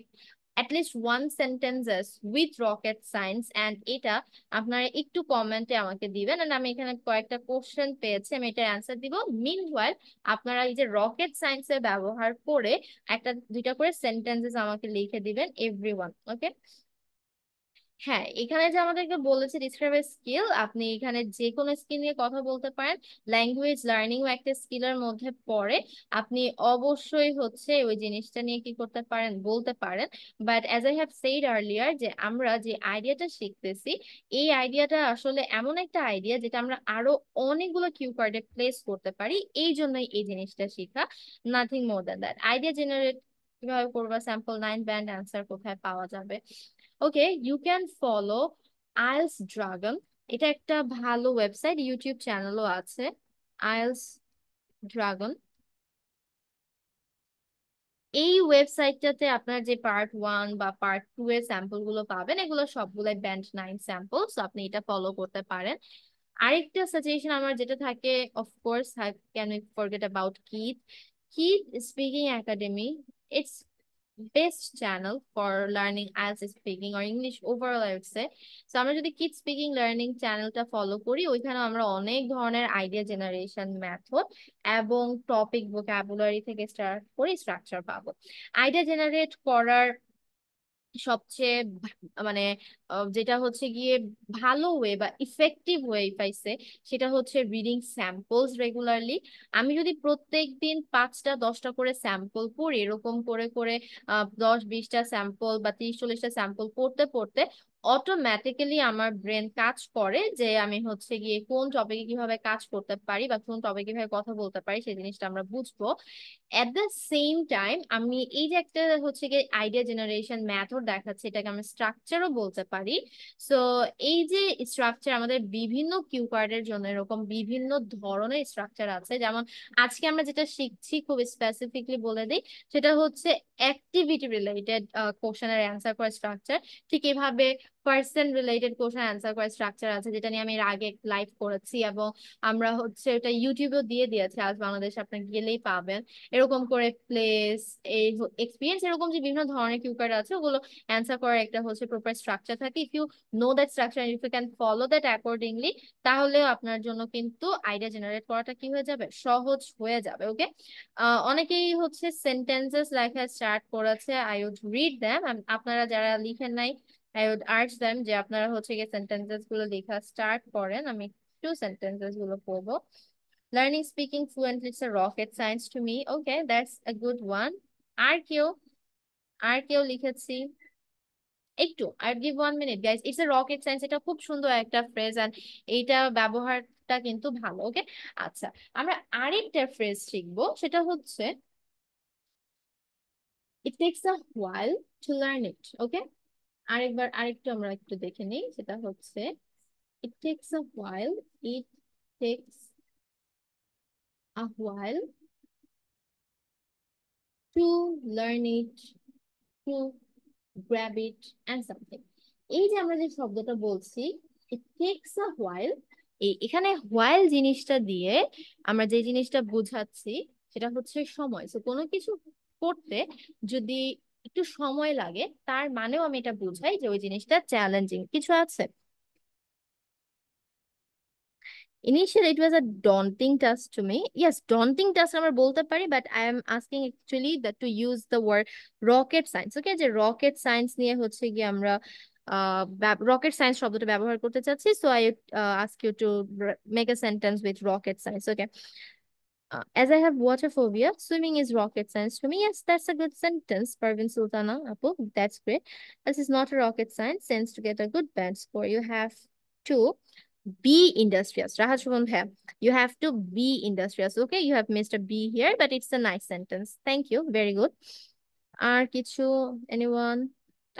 at least one sentences with rocket science and এটা আপনারা একটু কমেন্টে আমাকে দিবেন and আমি এখানে কয়েকটা কোশ্চেন পেয়েছি, আমি এটার অ্যান্সার দিব। মিন ওয়াইল আপনারা এই যে রকেট সায়েন্সের ব্যবহার করে একটা, দুইটা করে সেন্টেন্সেস আমাকে লিখে দিবেন এভরিওয়ান ওকে হ্যাঁ এখানে যে আমাদেরকে বলেছে ডিসক্রাইব স্কিল আপনি এখানে যে কোনো স্কিল নিয়ে কথা বলতে পারেন। ল্যাঙ্গুয়েজ লার্নিং একটা স্কিলের মধ্যে পড়ে। আপনি অবশ্যই হচ্ছে ওই জিনিসটা নিয়ে কি করতে পারেন, বলতে পারেন। But as I have said earlier যে আমরা যে আইডিয়াটা শিখতেছি, এই আইডিয়াটা আসলে এমন একটা আইডিয়া যেটা আমরা আরও অনেকগুলো কিউ কার্ডে প্লেস করতে পারি। এই জন্যই এই জিনিসটা শেখা। Nothing more than that idea generate কীভাবে করবা? স্যাম্পল নাইন ব্যান্ড অ্যান্সার কোথায় পাওয়া যাবে? Okay you can follow IELTS dragon এটা একটা ভালো ওয়েবসাইট ইউটিউব চ্যানেলও আছে আইলস ড্রাগন এই ওয়েবসাইটটাতে আপনার যে পার্ট ওয়ান বা পার্ট টু এর স্যাম্পলগুলো পাবেন, এগুলো সবগুলাই ব্যান্ড নাইন স্যাম্পল আপনি এটা ফলো করতে পারেন। আরেকটা সাজেশন আমার যেটা থাকে of course can we forget about Keith Keith speaking academy it's best channel for learning IELTS speaking or English overall I would say. So আমরা যদি কিড স্পিকিং লার্নিং চ্যানেলটা ফলো করি ওইখানে আমরা অনেক ধরনের আইডিয়া জেনারেশন মেথড এবং topic vocabulary থেকে স্টার্ট করে স্ট্রাকচার পাবো। আইডিয়া জেনারেট করার সবচেয়ে মানে যেটা হচ্ছে গিয়ে ভালো ওয়ে বা ইফেক্টিভ ওয়ে পাইছে, সেটা হচ্ছে রিডিং স্যাম্পলস রেগুলারলি আমি যদি প্রত্যেক দিন পাঁচটা, দশটা করে স্যাম্পল পড়ি, এরকম করে করে দশ, বিশটা স্যাম্পল বা তিরিশ, চল্লিশটা স্যাম্পল পড়তে পড়তে অটোমেটিক্যালি আমার ব্রেন কাজ করে যে আমি হচ্ছে গিয়ে কোন টপিকে কীভাবে কাজ করতে পারি বা কোন টপিকে কীভাবে কথা বলতে পারি, সেই জিনিসটা আমরা বুঝব। এট দ্য সেম টাইম আমি এই যে একটা হচ্ছে গিয়ে আইডিয়া জেনারেশন মেথড দেখাচ্ছে, এটাকে আমরা স্ট্রাকচারও বলতে পারি। সো এই যে স্ট্রাকচার আমাদের বিভিন্ন কিউ কার্ডের জন্য এরকম বিভিন্ন ধরনের স্ট্রাকচার আছে। যেমন আজকে আমরা যেটা শিখছি খুব স্পেসিফিকলি বলে দিই, সেটা হচ্ছে অ্যাক্টিভিটি রিলেটেড কোশ্চেনের অ্যান্সার করার স্ট্রাকচার ঠিক এভাবে পার্সন রিলেটেড কোশ্চেন অ্যান্সার করার স্ট্রাকচার আছে, যেটা নিয়ে আমি এর আগে লাইভ করেছি এবং আমরা হচ্ছে ওটা ইউটিউবেও দিয়ে দিয়েছি, আজ বাংলাদেশ আপনার গেলেই পাবেন। এরকম করে প্লেস এই এক্সপিরিয়েন্স এরকম যে বিভিন্ন ধরনের কিউ কার্ড আছে, ওগুলো অ্যান্সার করার একটা হচ্ছে প্রপার স্ট্রাকচার থাকে। If you know that structure if you can follow that accordingly তাহলে আপনার জন্য কিন্তু আইডিয়া জেনারেট করাটা কি হয়ে যাবে? সহজ হয়ে যাবে ওকে অনেকেই হচ্ছে সেন্টেন্সেস লেখা স্টার্ট করেছে আই উড রিড দ্যাম আপনারা যারা লিখেন নাই আর্চ দ্যাম যে আপনারা হচ্ছে গিয়ে সেন্টেন্সেসগুলো লেখা স্টার্ট করেন আমি একটু সেন্টেন্সেসগুলো পড়ব Learning speaking fluently is a rocket science to me. Okay, that's a good one. আর কেউ আর কেউ লিখেছি একটু আর give one minute guys it's a rocket science এটা খুব সুন্দর একটা ফ্রেজ অ্যান্ড এইটা ব্যবহারটা কিন্তু ভালো ওকে আচ্ছা আমরা আরেকটা ফ্রেজ শিখব সেটা হচ্ছে it takes a while to learn it okay আরেকবার আরেকটু আমরা একটু দেখে নিই সেটা হচ্ছে it takes a while it takes a while to learn it, to grab it. এই যে আমরা যে শব্দটা বলছি it takes a while এই এখানে while জিনিসটা দিয়ে আমরা যে জিনিসটা বোঝাচ্ছি সেটা হচ্ছে সময় তো কোনো কিছু করতে যদি একটু সময় লাগে, তার মানেও আমি এটা বুঝাই যে ওই জিনিসটা চ্যালেঞ্জিং কিছু আছে? Initially it daunting task to yes daunting task আমরা বলতে পারি but I am asking actually that to use the rocket science okay যে রকেট সায়েন্স নিয়ে হচ্ছে গিয়ে আমরা রকেট সায়েন্স শব্দটা ব্যবহার করতে চাচ্ছি so I ask you to make a sentence with rocket science okay Uh, as I have water phobia, swimming is rocket science to me. Yes, that's a good sentence, Parvin Sultana Apu. That's great. This is not a rocket science. Since to get a good band score, you have to be industrious. Rahat Shubham You have to be industrious. Okay, you have missed a B here, but it's a nice sentence. Thank you. Very good. আর কিছু anyone?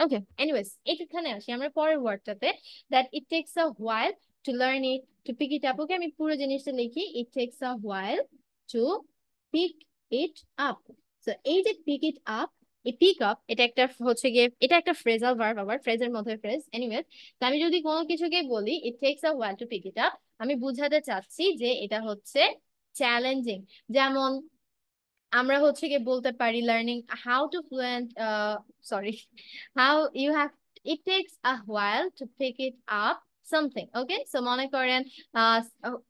Okay, anyways, এখানে আসি আমরা পরের ওয়ার্ডটাতে that it takes a while to learn it, to pick it up. Okay, আমি পুরো জিনিসটা লিখি it takes a while to pick it up. So, এই যে pick it up, এই পিক আপ এটা একটা হচ্ছে গিয়ে, এটা একটা ফ্রেজাল ভার্ব আবার ফ্রেজের মধ্যে ফ্রেজ এনিওয়েজ তো আমি যদি কোনো কিছুকে বলি it takes a while to pick it up আমি বুঝাতে চাচ্ছি যে এটা হচ্ছে চ্যালেঞ্জিং যেমন, আমরা হচ্ছে গিয়ে বলতে পারি learning how to fluent sorry how you have it takes a while to pick it up something okay? So মনে করেন uh,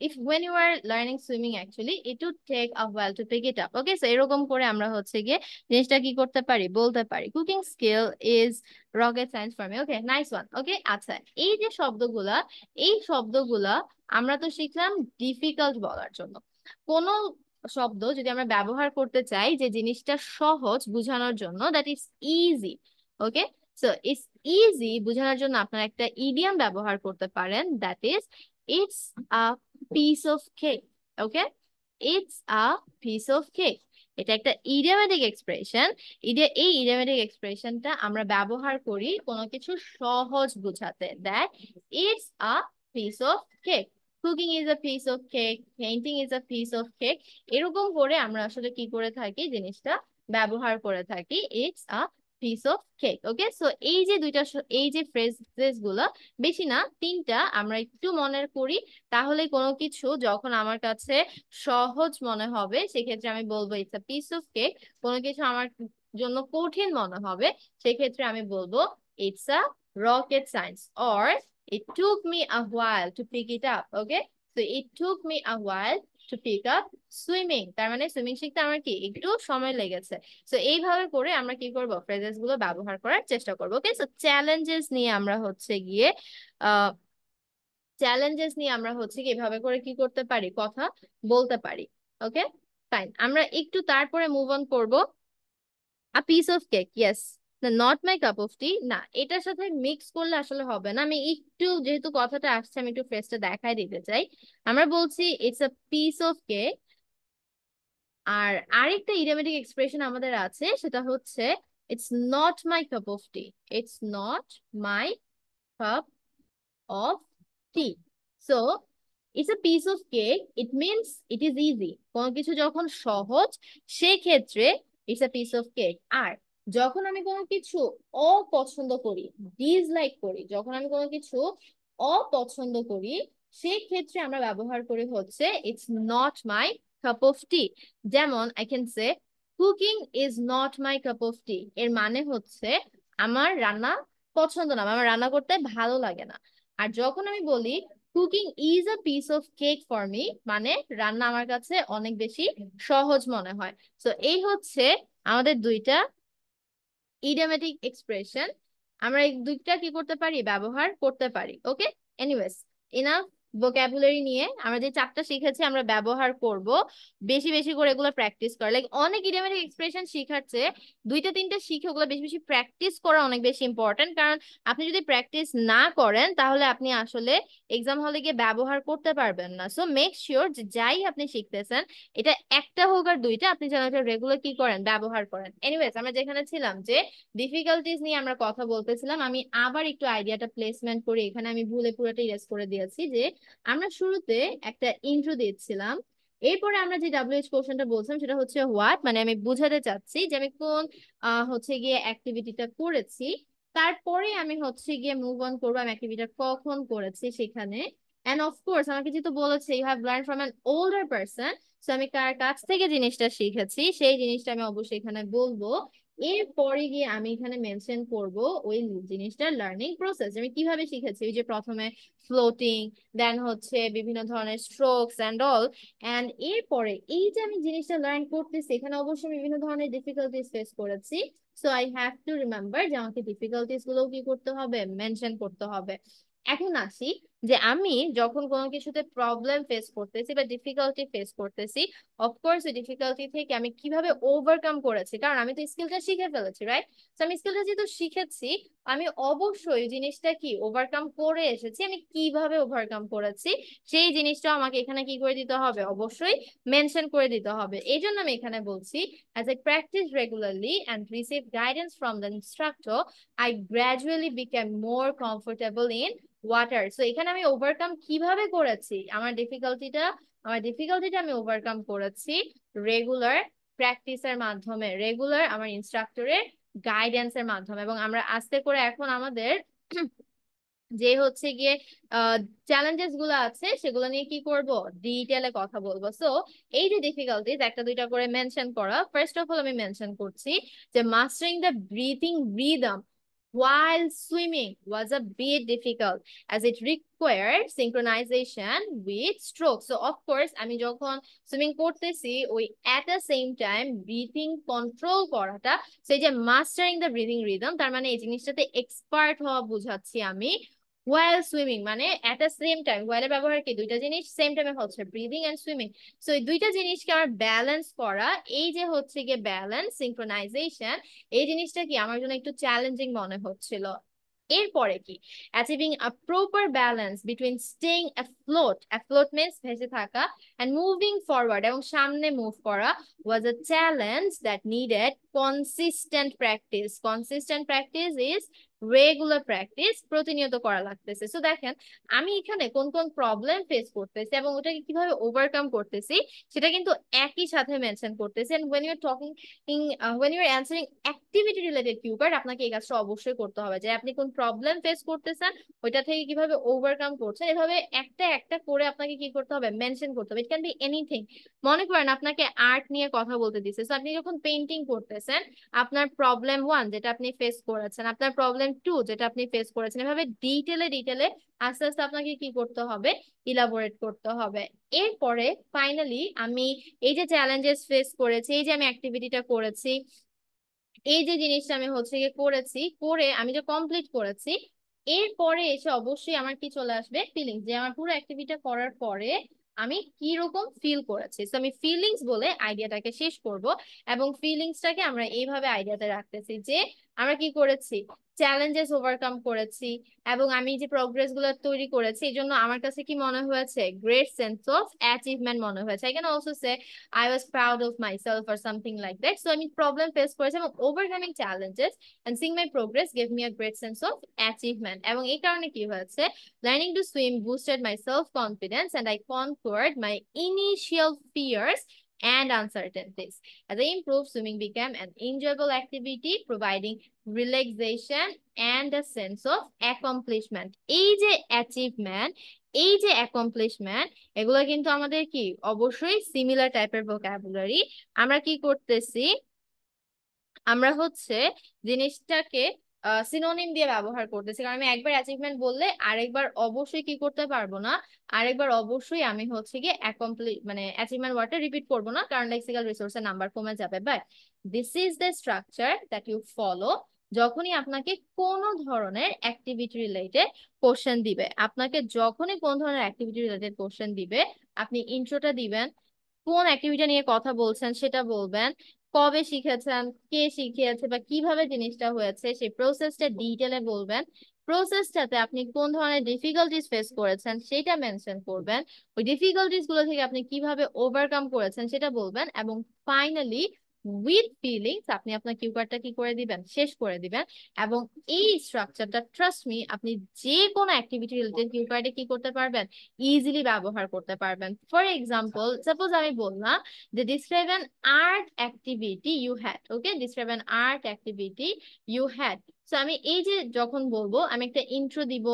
if when you are learning swimming actually it would take a while to pick it up okay? So এরকম করে আমরা হচ্ছে গিয়ে জিনিসটা কি করতে পারি? বলতে পারি। Cooking skill is rocket science for me okay nice one okay আচ্ছা এই যে শব্দগুলা এই শব্দগুলা আমরা তো শিখলাম ডিফিকাল্ট বলার জন্য। কোনো শব্দ যদি আমরা ব্যবহার করতে চাই যে জিনিসটা সহজ বোঝানোর জন্য that is easy okay so it's easy বোঝানোর জন্য আপনারা একটা ইডিয়াম ব্যবহার করতে পারেন that is it's a piece of cake okay it's a piece of cake এটা একটা ইডিয়ামেটিক এক্সপ্রেশন এই ইডিয়ামেটিক এক্সপ্রেশনটা আমরা ব্যবহার করি কোনো কিছু সহজ বোঝাতে that it's a piece of cake cooking is a piece of cake painting is a piece of cake এরকম করে আমরা আসলে কি করে থাকি, জিনিসটা ব্যবহার করে থাকি it's a piece of cake okay so এই যে দুইটা এই যে ফ্রেজেসগুলো, বেশি না, তিনটা আমরা একটু মনে করি, তাহলে কোনো কিছু যখন আমার কাছে সহজ মনে হবে, সেক্ষেত্রে আমি বলব it's a piece of cake কোনো কিছু আমার জন্য কঠিন মনে হবে, সেক্ষেত্রে আমি বলব it's a rocket science or It took me a while to pick it up. Okay. So, it took me a while to pick up swimming তার মানে সুইমিং শিখতে আমার কি একটু সময় লেগেছে। সো এইভাবে করে আমরা কি করব? ফ্রেজেসগুলো ব্যবহার করার চেষ্টা করব ওকে সো চ্যালেঞ্জেস নিয়ে আমরা হচ্ছে গিয়ে আহ চ্যালেঞ্জেস নিয়ে আমরা হচ্ছে কি এভাবে করে কি করতে পারি? কথা বলতে পারি ওকে ফাইন আমরা একটু তারপরে মুভ অন করব। A piece of cake yes না not my cup of tea না, এটার সাথে মিক্স করলে আসলে হবে না। আমি একটু যেহেতু কথাটা আসছে, আমি একটু ফ্রেসটা দেখাই দিতে চাই। আমরা বলছি it's a piece of cake আর আরেকটা ইডিয়ামেটিক এক্সপ্রেশন আমাদের আছে, সেটা হচ্ছে it's not my cup of tea it's not my cup of tea so it's a piece of cake it means it is easy কোনো কিছু যখন সহজ, সেক্ষেত্রে it's a piece of cake আর যখন আমি কোনো কিছু অপছন্দ করি ডিসলাইক করি, যখন আমি কোনো কিছু অপছন্দ করি, সেই ক্ষেত্রে আমরা ব্যবহার করি হচ্ছে it's not my cup of tea যেমন I can say cooking is not my cup of tea এর মানে হচ্ছে, আমার রান্না পছন্দ না, আমার রান্না করতে ভালো লাগে না। আর যখন আমি বলি cooking is a piece of cake for me মানে রান্না আমার কাছে অনেক বেশি সহজ মনে হয়। তো এই হচ্ছে আমাদের দুইটা ইডিয়ামেটিক এক্সপ্রেশন আমরা এই দুইটা কি করতে পারি? ব্যবহার করতে পারি ওকে এনিওয়েজ ইনাফ ভোক্যাবুলারি নিয়ে আমরা যে চারটা শিখেছি আমরা ব্যবহার করব, বেশি বেশি করে এগুলো প্র্যাকটিস করা। লাইক অনেক ইডিয়ামেটিক এক্সপ্রেশন শিখাচ্ছে, দুইটা, তিনটা শিখে ওগুলো বেশি বেশি প্র্যাকটিস করা অনেক বেশি ইম্পর্টেন্ট কারণ আপনি যদি প্র্যাকটিস না করেন, তাহলে আপনি আসলে এক্সাম হলে গিয়ে ব্যবহার করতে পারবেন না। সো মেক শিওর যে যাই আপনি শিখতেছেন, এটা একটা হোক আর দুইটা, আপনি যেন এটা রেগুলার কি করেন, ব্যবহার করেন। এনিওয়েজ আমরা যেখানে ছিলাম যে ডিফিকাল্টিস নিয়ে আমরা কথা বলতেছিলাম, আমি আবার একটু আইডিয়াটা প্লেসমেন্ট করি এখানে আমি ভুলে পুরোটা ইরেজ করে দিয়েছি যে আমরা শুরুতে একটা ইন্ট্রো দিচ্ছিলাম। এরপরে আমরা যে ডাব্লিউএইচ কোশ্চেনটা বলছিলাম, সেটা হচ্ছে হোয়াট মানে আমি বুঝাতে চাচ্ছি যে আমি কোন হচ্ছে গিয়ে অ্যাক্টিভিটিটা করেছি। তারপরে আমি হচ্ছে গিয়ে মুভ অন করব, আমি অ্যাক্টিভিটিটা কখন করেছি সেখানে। অ্যান্ড অফকোর্স আমাকে যেহেতু বলেছে you have learn from an older person so আমি কার কাছ থেকে জিনিসটা শিখেছি, সেই জিনিসটা আমি অবশ্যই এখানে বলব। এরপরে গিয়ে আমি এখানে মেনশন করব ওই জিনিসটার লার্নিং প্রসেস আমি কীভাবে শিখেছি? ওই যে প্রথমে ফ্লোটিং দেন হচ্ছে বিভিন্ন ধরনের স্ট্রোকস অ্যান্ড অল অ্যান্ড এরপরে এই যে আমি জিনিসটা লার্ন করতেছি, এখানে অবশ্যই বিভিন্ন ধরনের ডিফিকাল্টিস ফেস করেছি। So I have to remember যে আমাকে ডিফিকাল্টিসগুলো কি করতে হবে? মেনশন করতে হবে। এখন আসি যে আমি যখন কোনো কিছুতে প্রবলেম ফেস করতেছি বা ডিফিকাল্টি ফেস করতেছি অফকোর্স এই ডিফিকাল্টি থেকে আমি কীভাবে ওভারকাম করেছি? কারণ আমি তো স্কিলটা শিখে ফেলেছি রাইট তো আমি স্কিলটা যেহেতু শিখেছি, আমি অবশ্যই জিনিসটা কি ওভারকাম করে এসেছি, আমি কীভাবে ওভারকাম করেছি, সেই জিনিসটা আমাকে এখানে কি করে দিতে হবে? অবশ্যই মেনশন করে দিতে হবে। এই জন্য আমি এখানে বলছি as I practice regularly and receive guidance from the instructor I gradually became more comfortable in water so এখানে আমি ওভারকাম কীভাবে করেছি? আমার ডিফিকাল্টিটা আমার ডিফিকাল্টিটা আমি ওভারকাম করেছি রেগুলার প্র্যাকটিসের মাধ্যমে রেগুলার আমার ইনস্ট্রাক্টরের গাইডেন্সের মাধ্যমে। এবং আমরা আস্তে করে এখন আমাদের যে হচ্ছে গিয়ে চ্যালেঞ্জেসগুলো আছে, সেগুলো নিয়ে কি করব? ডিটেলে কথা বলব। সো এই যে ডিফিকাল্টিজ একটা দুইটা করে মেনশন করা। ফার্স্ট অফ অল আমি মেনশন করছি যে mastering the breathing rhythm while swimming was a bit difficult as it required synchronization with stroke. So of course আমি যখন সুইমিং করতেছি ওই at the same time breathing control করাটা সেই যে মাস্টারিং দ্য ব্রিদিং রিদম তার মানে এই জিনিসটাতে এক্সপার্ট হওয়া ওয়াইল সুইমিং মানে এট দ্য সেম টাইম ওয়াইলের ব্যবহার কি? দুইটা জিনিস সেম টাইমে হচ্ছে ব্রিদিং এন্ড সুইমিং সো এই দুইটা জিনিসকে আমার ব্যালেন্স করা, এই যে হচ্ছে গিয়ে ব্যালেন্স সিঙ্ক্রোনাইজেশন এই জিনিসটা কি আমার জন্য একটু চ্যালেঞ্জিং মনে হচ্ছিল। এরপরে কি? Achieving a proper balance between staying afloat afloat means ভেসে থাকা অ্যান্ড মুভিং ফরওয়ার্ড এবং সামনে মুভ করা was a challenge that needed consistent practice consistent practice is regular practice প্রতিনিয়ত করা লাগতেছে। সো দেখেন, আমি এখানে কোন কোন প্রবলেম ফেস করতেছি এবং ওটাকে কীভাবে ওভারকাম করতেছি, সেটা কিন্তু একই সাথে মেনশন করতেছি। And when you are talking when you are answering activity related cue card আপনাকে এই কাজটা অবশ্যই করতে হবে যে আপনি কোন প্রবলেম ফেস করতেছেন, ওইটা থেকে কীভাবে ওভারকাম করছেন, এভাবে একটা একটা করে আপনাকে কি করতে হবে মেনশন করতে হবে। ইট ক্যান বি এনিথিং মনে করেন আপনাকে আর্ট নিয়ে কথা বলতে দিচ্ছে সো আপনি যখন পেন্টিং করতেছেন, আপনার প্রবলেম ওয়ান যেটা আপনি ফেস করেছেন, আপনার প্রবলেম যেটা আপনি ফেস করেছেন, এভাবে ডিটেলে ডিটেলে আস্তে আস্তে আপনাকে কি করতে হবে? ইলাবোরেট করতে হবে। এরপরে ফাইনালি আমি এই যে চ্যালেঞ্জেস ফেস করেছি, এই যে আমি অ্যাক্টিভিটিটা করেছি, এই যে জিনিসটা আমি হচ্ছে গিয়ে করেছি, করে আমি যে কমপ্লিট করেছি, এরপরে এসে অবশ্যই আমার কি চলে আসবে? ফিলিংস যে আমার পুরো অ্যাক্টিভিটিটা করার পরে আমি কি রকম ফিল করেছি? তো আমি ফিলিংস বলে আইডিয়াটাকে শেষ করব এবং ফিলিংসটাকে আমরা এইভাবে আইডিয়াতে রাখতেছি যে আমরা কি করেছি? চ্যালেঞ্জেস ওভারকাম করেছি এবং আমি যে প্রোগ্রেসগুলো তৈরি করেছি, এই জন্য আমার কাছে কি মনে হয়েছে? গ্রেট সেন্স অফ অ্যাচিভমেন্ট মনে হয়েছে। I also say I was proud of myself or something like that so আমি প্রবলেম ফেস করেছি এবং overcoming challenges and seeing my progress gave me a great sense of achievement এবং এই কারণে কি হয়েছে? Learning to swim boosted my self confidence and I conquered my initial fears and uncertainties. As I improved, swimming became an enjoyable activity, providing relaxation and a sense of accomplishment. যে achievement এই যে accomplishment এগুলো কিন্তু আমাদের কি অবশ্যই similar টাইপের vocabulary আমরা কি করতেছি আমরা হচ্ছে জিনিসটাকে সিনোনিম দিয়ে ব্যবহার করতেছি। কারণ আমি একবার অ্যাচিভমেন্ট বললে আরেকবার অবশ্যই কি করতে পারব না? আরেকবার অবশ্যই আমি হচ্ছে গিয়ে অ্যাকমপ্লি মানে অ্যাচিভমেন্ট ওয়ার্ডটা রিপিট করব না, কারণ লেক্সিক্যাল রিসোর্সের নাম্বার কমে যাবে। But this is the structure that you follow যখনই আপনাকে কোন ধরনের অ্যাক্টিভিটি রিলেটেড কোশ্চেন দিবে। আপনাকে যখনই কোন ধরনের অ্যাক্টিভিটি রিলেটেড কোশ্চেন দিবে, আপনি ইন্ট্রোটা দিবেন, কোন অ্যাক্টিভিটি নিয়ে কথা বলছেন সেটা বলবেন কবে শিখেছেন, কে শিখিয়েছে বা কীভাবে জিনিসটা হয়েছে সেই প্রসেসটা ডিটেলে বলবেন। প্রসেসটাতে আপনি কোন ধরনের ডিফিকাল্টিস ফেস করেছেন সেটা মেনশন করবেন। ওই ডিফিকাল্টিসগুলো থেকে আপনি কীভাবে ওভারকাম করেছেন সেটা বলবেন এবং ফাইনালি উইথ ফিলিংস আপনি আপনার কিউ কার্ডটা কি করে দিবেন? শেষ করে দিবেন। এবং এই স্ট্রাকচারটা ট্রাস্ট মি আপনি যে কোনো অ্যাক্টিভিটি রিলেটেড কিউ কার্ডে কি করতে পারবেন? ইজিলি ব্যবহার করতে পারবেন। ফর এক্সাম্পল সাপোজ আমি বললাম যে describe an art activity you had okay describe an art activity you had so আমি এই যে যখন বলব, আমি একটা ইন্ট্রো দিব,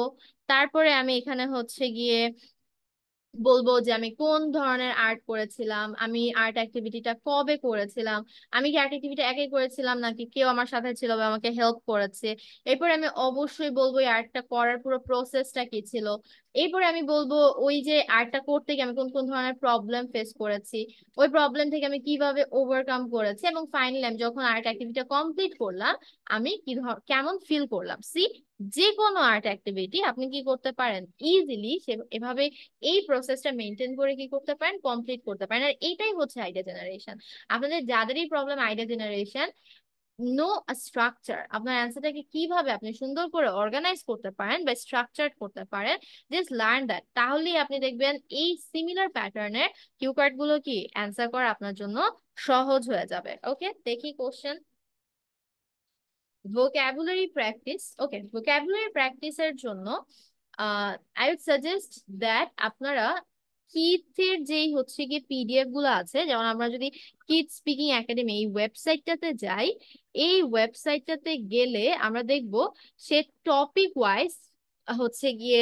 তারপরে আমি এখানে হচ্ছে গিয়ে বলব যে আমি কোন ধরনের আর্ট করেছিলাম? আমি আর্ট অ্যাক্টিভিটিটা কবে করেছিলাম? আমি কি আর্ট অ্যাক্টিভিটি একাই করেছিলাম নাকি কেউ আমার সাথে ছিল বা আমাকে হেল্প করেছে? এরপর আমি অবশ্যই বলব এই আর্টটা করার পুরো প্রসেসটা কি ছিল? এরপরে আমি বলব ওই যে আর্টটা করতে গিয়ে আমি কোন কোন ধরনের প্রবলেম ফেস করেছি? ওই প্রবলেম থেকে আমি কীভাবে ওভারকাম করেছি? এবং ফাইনালি আমি যখন আর্ট অ্যাক্টিভিটিটা কমপ্লিট করলাম, আমি কি কেমন ফিল করলাম? সি যে কোনো আর্ট অ্যাক্টিভিটি আপনি কি করতে পারেন? ইজিলি এভাবে এই প্রসেসটা মেনটেন করে কি করতে পারেন? কমপ্লিট করতে পারেন। আর এইটাই হচ্ছে আইডিয়া জেনারেশন। আপনাদের যাদেরই problem idea generation no structure আপনার অ্যান্সারটাকে কীভাবে আপনি সুন্দর করে অর্গানাইজ করতে পারেন বা স্ট্রাকচার করতে পারেন জাস্ট লার্ন দ্যাট তাহলেই আপনি দেখবেন এই সিমিলার প্যাটার্নের কিউ কার্ডগুলো কি? অ্যান্সার করা আপনার জন্য সহজ হয়ে যাবে। ওকে দেখি question vocabulary practice, okay, vocabulary practice এর জন্য আই উড সাজেস্ট দ্যাট আপনারা কিথের যেই হচ্ছে কি পিডিএফগুলো আছে, যেমন আমরা যদি কিড স্পিকিং একাডেমি এই ওয়েবসাইটটাতে যাই, এই ওয়েবসাইটটাতে গেলে আমরা দেখব সে টপিক ওয়াইজ হচ্ছে গিয়ে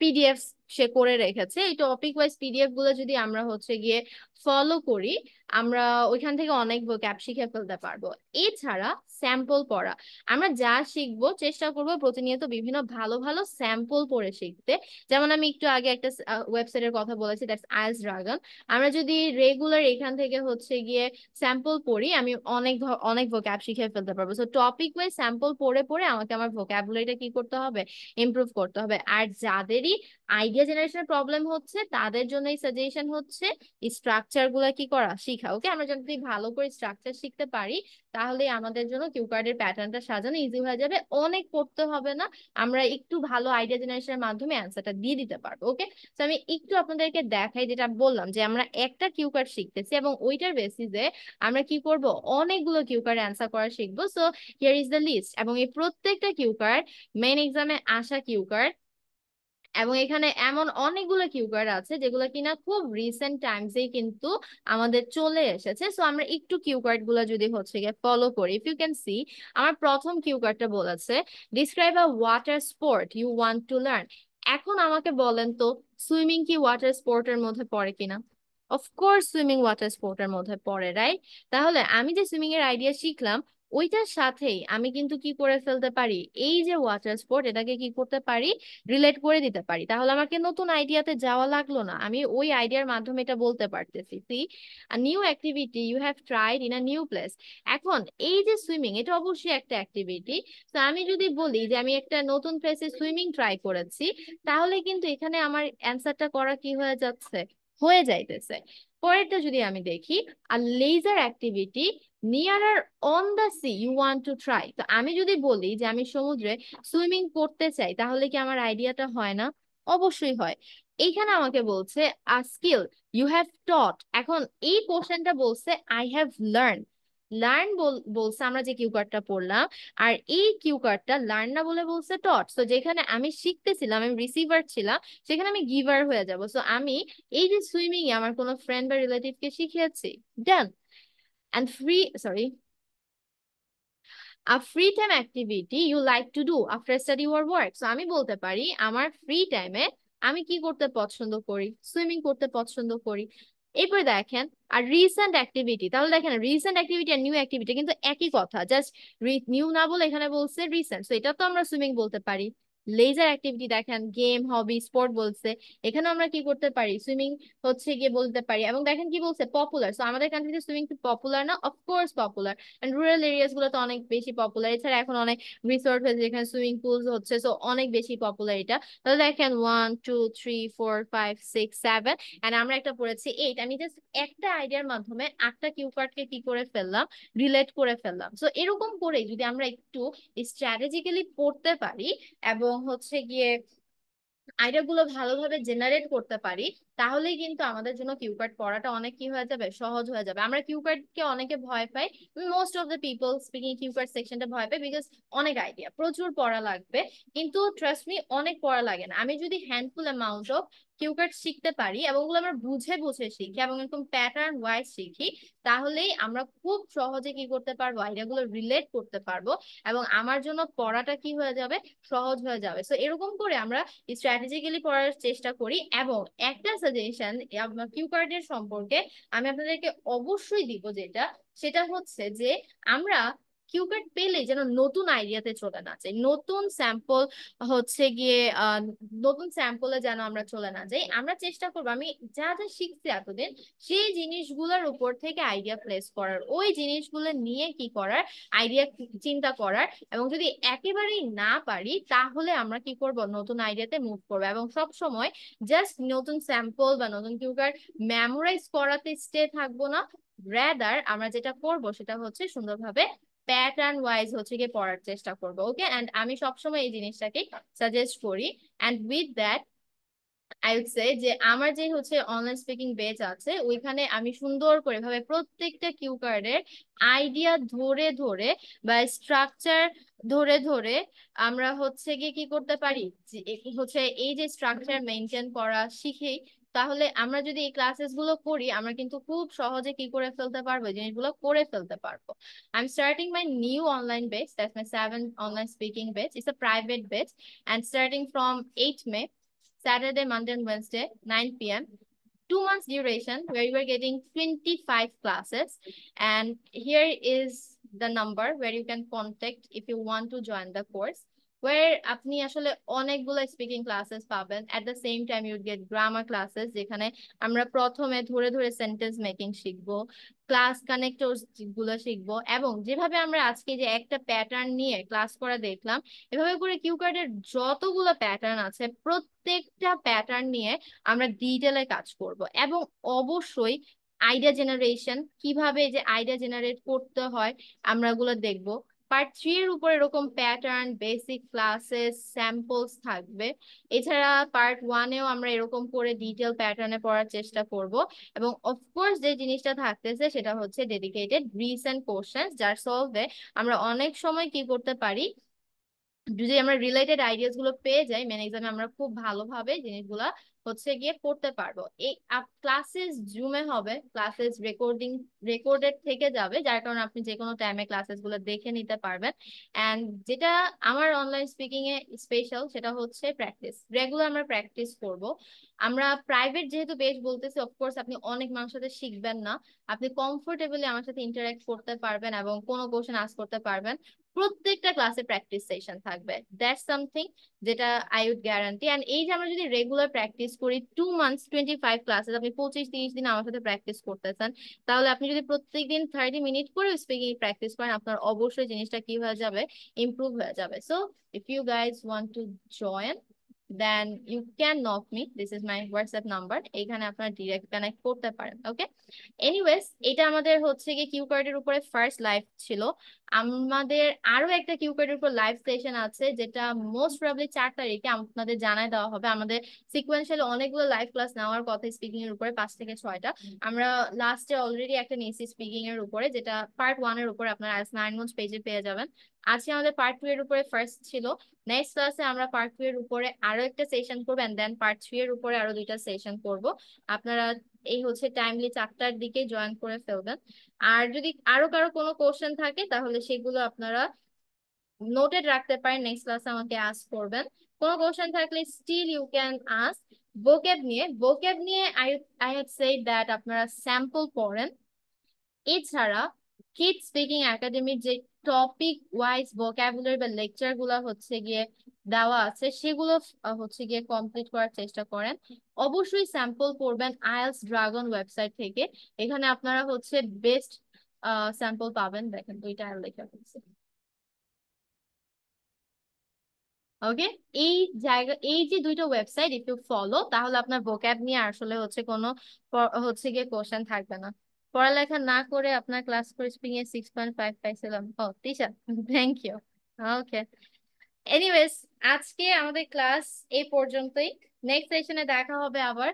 পিডিএফ সে করে রেখেছে। এই টপিক ওয়াইজ পিডিএফগুলো যদি আমরা হচ্ছে গিয়ে ফলো করি, আমরা ওইখান থেকে অনেক ভোক্যাব শিখে ফেলতে পারব। এছাড়া স্যাম্পল পড়া, আমরা যা শিখব চেষ্টা করব প্রতিনিয়ত বিভিন্ন ভালো ভালো স্যাম্পল পড়ে শিখতে। যেমন আমি একটু আগে একটা ওয়েবসাইটের কথা বলেছি দ্যাটস আইস ড্রাগন আমরা যদি রেগুলার এখান থেকে হচ্ছে গিয়ে স্যাম্পল পড়ি, আমি অনেক অনেক ভোক্যাব শিখে ফেলতে পারব। সো টপিক ওয়াইজ স্যাম্পল পড়ে পড়ে আমাকে আমার ভোক্যাবুলারিটা কি করতে হবে? ইমপ্রুভ করতে হবে। আর যাদেরই আইডিয়া জেনারেশনের প্রবলেম হচ্ছে, তাদের জন্য এই সাজেশন হচ্ছে স্ট্রাকচারগুলা কি করা, শিখা। ওকে আমরা যদি ভালো করে স্ট্রাকচার শিখতে পারি, তাহলে আমাদের জন্য কিউ কার্ডের প্যাটার্নটা সাজানো ইজি হয়ে যাবে। অনেক পড়তে হবে না, আমরা একটু ভালো আইডিয়া জেনারেশনের মাধ্যমে অ্যান্সারটা দিয়ে দিতে পারব। ওকে তো আমি একটু আপনাদেরকে দেখাই যেটা বললাম, যে আমরা একটা কিউ কার্ড শিখতেছি এবং ওইটার বেসিসে আমরা কি করব, অনেকগুলো কিউ কার্ড অ্যান্সার করা শিখব। So here is the list এবং এই প্রত্যেকটা কিউ কার্ড মেইন এক্সামে আসা কিউ কার্ড এবং এখানে এমন অনেকগুলো কিউ কার্ড আছে যেগুলো কিনা খুব রিসেন্ট টাইমসেই কিন্তু আমাদের চলে এসেছে। সো আমরা একটু কিউ কার্ডগুলো যদি হচ্ছে গিয়ে ফলো করি ইফ ইউ ক্যান সি আমার প্রথম কিউ কার্ডটা বলেছে describe a water sport you want to learn এখন আমাকে বলেন তো সুইমিং কি ওয়াটার স্পোর্টের মধ্যে পড়ে কিনা? অফকোর্স সুইমিং ওয়াটার স্পোর্টের মধ্যে পড়ে রাইট তাহলে আমি যে সুইমিং এর আইডিয়া শিখলাম ওইটার সাথেই আমি কিন্তু কি করে ফেলতে পারি? এই যে ওয়াটার স্পোর্ট, এটাকে কি করতে পারি? রিলেট করে দিতে পারি। তাহলে আমাকে নতুন আইডিয়াতে যাওয়া লাগল না। আমি ওই আইডিয়ার মাধ্যমে এটা বলতে পারতেছি। See new activity, you have tried in a new place. এখন এই যে সুইমিং, এটা অবশ্যই একটা অ্যাক্টিভিটি। তো আমি যদি বলি যে আমি একটা নতুন প্লেসে সুইমিং ট্রাই করেছি, তাহলে কিন্তু এখানে আমার অ্যান্সারটা করা কি হয়ে যাচ্ছে? হয়ে যাইতেছে। পরেরটা যদি আমি দেখি আর leisure activity nearer on the sea you want to try তো আমি যদি বলি যে আমি সমুদ্রে সুইমিং করতে চাই, তাহলে কি আমার আইডিয়াটা হয় না? অবশ্যই হয়। এইখানে আমাকে বলছে, a skill you have taught এখন এই কোশ্চেনটা বলছে আই হ্যাভ লার্ন লার্ন বলছে, আমরা যে কিউ কার্ডটা পড়লাম, আর এই কিউ কার্ডটা লার্ন না বলে বলছে টট সো যেখানে আমি শিখতেছিলাম, আমি রিসিভার ছিলাম, সেখানে আমি গিভার হয়ে যাব। সো আমি এই যে সুইমিং আমার কোনো ফ্রেন্ড বা রিলেটিভকে শিখিয়েছি। Done and free sorry a free time activity you like to do after study or work so আমি বলতে পারি, আমার ফ্রি টাইমে আমি কি করতে পছন্দ করি? সুইমিং করতে পছন্দ করি। এরপরে দেখেন আর রিসেন্ট অ্যাক্টিভিটি তাহলে দেখেন রিসেন্ট অ্যাক্টিভিটি আর নিউ অ্যাক্টিভিটি কিন্তু একই কথা। জাস্ট নিউ না বলে এখানে বলছে রিসেন্ট তো এটা তো আমরা সুইমিং বলতে পারি। লেজার অ্যাক্টিভিটি দেখেন গেম হবি স্পোর্ট বলছে। এখানে আমরা কি করতে পারি? সুইমিং হচ্ছে গিয়ে বলতে পারি। এবং দেখেন কি বলছে? পপুলার সো আমাদের কান্ট্রিতে সুইমিং পপুলার না? Of course popular and rural এরিয়াসগুলো তো অনেক বেশি পপুলার এছাড়া এখন অনেক রিসোর্ট হয়েছে যেখানে সুইমিং পুল হচ্ছে। সো অনেক বেশি পপুলার এটা। তাহলে দেখেন one two three four five six seven and আমরা একটা পড়েছি এইট আমি জাস্ট একটা আইডিয়ার মাধ্যমে আটটা কিউ কার্ডকে কি করে ফেললাম? রিলেট করে ফেললাম। সো এরকম করে যদি আমরা একটু স্ট্র্যাটেজিক্যালি পড়তে পারি, এবং হচ্ছে গিয়ে আইডিয়া গুলো ভালোভাবে জেনারেট করতে পারি। তাহলেই কিন্তু আমাদের জন্য কিউ কার্ড পড়াটা অনেক কি হয়ে যাবে? সহজ হয়ে যাবে। আমরা কিউ কার্ড কে অনেকে ভয় পাই। Most of the people speaking cue card সেকশনটা ভয় পাই বিকজ অনেক আইডিয়া প্রচুর পড়া লাগবে। কিন্তু ট্রাস্ট মি অনেক পড়া লাগে না। আমি যদি handful amount of cue card শিখতে পারি এবং ওগুলো আমরা বুঝে বুঝে শিখি এবং এরকম প্যাটার্ন ওয়াইজ শিখি, তাহলেই আমরা খুব সহজে কি করতে পারব? আইডিয়াগুলো রিলেট করতে পারব এবং আমার জন্য পড়াটা কি হয়ে যাবে? সহজ হয়ে যাবে। সো এরকম করে আমরা স্ট্র্যাটেজিক্যালি পড়ার চেষ্টা করি এবং একটা সাজেশন কিউ কার্ডের সম্পর্কে আমি আপনাদেরকে অবশ্যই দিব যেটা সেটা হচ্ছে যে আমরা কিউ কার্ড পেলেই যেন নতুন আইডিয়াতে চলে না যাই নতুন স্যাম্পল হচ্ছে গিয়ে নতুন স্যাম্পলে যেন আমরা চলে না যাই। আমরা চেষ্টা করব, আমি যা যা শিখছি এতদিন, সেই জিনিসগুলোর উপর থেকে আইডিয়া প্লেস করার। ওই জিনিসগুলো নিয়ে কি করার, আইডিয়া চিন্তা করার এবং যদি একেবারেই না পারি, তাহলে আমরা কি করব? নতুন আইডিয়াতে মুভ করব এবং সব সময় জাস্ট নতুন স্যাম্পল বা নতুন কিউ কার্ড মেমোরাইজ করাতে স্টে থাকব না। রেদার আমরা যেটা করব, সেটা হচ্ছে সুন্দরভাবে প্যাটার্ন ওয়াইজ হচ্ছে গিয়ে পড়ার চেষ্টা করব ওকে অ্যান্ড আমি সবসময় এই জিনিসটাকে সাজেস্ট করি। And with that I would say যে আমার যে হচ্ছে অনলাইন স্পিকিং বেচ আছে, ওইখানে আমি সুন্দর করে ভাবে প্রত্যেকটা কিউ কার্ডের আইডিয়া ধরে ধরে বা স্ট্রাকচার ধরে ধরে আমরা হচ্ছে গিয়ে কি করতে পারি? হচ্ছে এই যে স্ট্রাকচার মেনটেন করা শিখেই তাহলে আমরা যদি এই ক্লাসেস গুলো করি আমরা কিন্তু খুব সহজে কি করে ফেলতে পারবো জিনিসগুলো করে ফেলতে পারবো I am starting my new online batch that's my seven online speaking batch it's a private batch and starting from eight May Saturday, Monday, and Wednesday, 9 p.m. Two months duration where you are getting 25 classes. And here is the number where you can contact if you want to join the course. Where আপনি আসলে অনেকগুলো speaking classes পাবেন। At the same time you'd get grammar classes যেখানে আমরা প্রথমে ধরে ধরে sentence making শিখব ক্লাস কানেক্টরসগুলো শিখব এবং যেভাবে আমরা আজকে যে একটা প্যাটার্ন নিয়ে ক্লাস করা দেখলাম, এভাবে করে কিউ কার্ডের যতগুলো প্যাটার্ন আছে, প্রত্যেকটা প্যাটার্ন নিয়ে আমরা ডিটেলে কাজ করব এবং অবশ্যই আইডিয়া জেনারেশন কীভাবে যে আইডিয়া জেনারেট করতে হয় আমরা ওগুলো দেখব। পার্ট থ্রি এর উপর এরকম প্যাটার্ন বেসিক ক্লাসেস স্যাম্পলস থাকবে। এছাড়া পার্ট ওয়ানেও আমরা এরকম করে ডিটেল প্যাটার্নে পড়ার চেষ্টা করব। এবং অফকোর্স যে জিনিসটা থাকতেছে সেটা হচ্ছে ডেডিকেটেড রিসেন্ট কোশ্চেন যার সলভে আমরা অনেক সময় কি করতে পারি? যদি আমরা রিলেটেড আইডিয়াসগুলো পেয়ে যাই মেন এক্সামে আমরা খুব ভালোভাবে জিনিসগুলা হচ্ছে গিয়ে করতে পারব। এই ক্লাসেস জুমে হবে ক্লাসেস রেকর্ডিং রেকর্ডেড থেকে যাবে, যার কারণে আপনি যে কোনো টাইমে ক্লাসেসগুলো দেখে নিতে পারবেন। এন্ড যেটা আমার অনলাইন স্পিকিং এ স্পেশাল সেটা হচ্ছে প্র্যাকটিস রেগুলার আমরা প্র্যাকটিস করব। আমরা প্রাইভেট যেহেতু বেশ বলতেছি অফকোর্স আপনি অনেক মানুষের সাথে শিখবেন না। আপনি কমফোর্টেবলি আমার সাথে ইন্টারাক্ট করতে পারবেন এবং কোনো কোশ্চেন আস করতে পারবেন। প্রত্যেকটা ক্লাসে প্র্যাকটিস সেশন থাকবে। দ্যাটস সামথিং যেটা আই উড গ্যারান্টি অ্যান্ড এই যে আমরা যদি রেগুলার প্র্যাকটিস করি two months twenty five classes আপনি পঁচিশ, তিরিশ দিন আমার সাথে প্র্যাকটিস করতে চান তাহলে আপনি যদি প্রত্যেক দিন থার্টি মিনিট করে স্পিকিং প্র্যাকটিস করেন, আপনার অবশ্যই জিনিসটা কি হয়ে যাবে? ইমপ্রুভ হয়ে যাবে। So if you guys want to join then you can knock me this is my WhatsApp number এখানে আপনার ডিরেক্ট কানেক্ট করতে পারেন ওকে এনিওয়েজ এটা আমাদের হচ্ছে গিয়ে কিউ কার্ডের উপরে ফার্স্ট লাইভ ছিল। আমাদের আরও একটা কিউ কার্ডের উপর লাইভ সেশন আছে, যেটা মোস্ট প্রবলি চার তারিখে আপনাদের জানাই দেওয়া হবে। আমাদের সিকুয়েন্সিয়াল অনেকগুলো লাইভ ক্লাস নেওয়ার কথা স্পিকিং এর উপরে, পাঁচ থেকে ছয়টা। আমরা লাস্টে অলরেডি একটা নিয়েছি স্পিকিং এর উপরে, যেটা পার্ট ওয়ানের উপরে আপনারা মন্থস পেজে পেয়ে যাবেন। আজকে আমাদের পার্ট টু এর উপরে ফার্স্ট ছিল। নেক্সট ক্লাসে আমরা পার্ট টু এর উপরে আরও একটা সেশন করব দেন পার্ট থ্রি এর উপরে আরও দুইটা সেশন করব। আপনারা এই হচ্ছে টাইমলি চারটার দিকে জয়েন করে ফেলবেন। আর যদি আরও কারও কোনো কোশ্চেন থাকে, তাহলে সেগুলো আপনারা নোটেড রাখতে পারেন। নেক্সট ক্লাসে আমাকে আস করবেন। কোনো কোশ্চেন থাকলে still you can ask vocab নিয়ে ভোকেব নিয়ে I I have said that আপনারা স্যাম্পল পড়েন। এছাড়া কিড স্পিকিং একাডেমির যে টপিক ওয়াইজ ভোক্যাবুলারি বা লেকচারগুলো হচ্ছে গিয়ে দেওয়া আছে, সেগুলো হচ্ছে গিয়ে কমপ্লিট করার চেষ্টা করেন। অবশ্যই স্যাম্পল পড়বেন আইএলস ড্রাগন ওয়েবসাইট থেকে। এখানে আপনারা হচ্ছে বেস্ট স্যাম্পল পাবেন। দেখেন দুইটা আইএল লেখা হচ্ছে ওকে এই জায়গা, এই যে দুইটা ওয়েবসাইট একটু ফলো তাহলে আপনার ভোক্যাব নিয়ে আসলে হচ্ছে কোনো হচ্ছে গিয়ে কোশ্চেন থাকবে না। পড়ালেখা না করে আপনার ক্লাস করে স্পিং এ সিক্স পয়েন্ট ফাইভ পাইছিলাম। ও teacher thank you okay anyways আজকে আমাদের ক্লাস এই পর্যন্তই। নেক্সট সেশনে দেখা হবে আবার।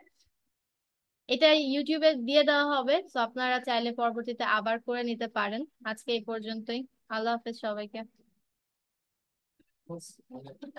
এটা ইউটিউবে দিয়ে দেওয়া হবে তো আপনারা চাইলে পরবর্তীতে আবার করে নিতে পারেন। আজকে এই পর্যন্তই। আল্লাহ হাফেজ সবাইকে।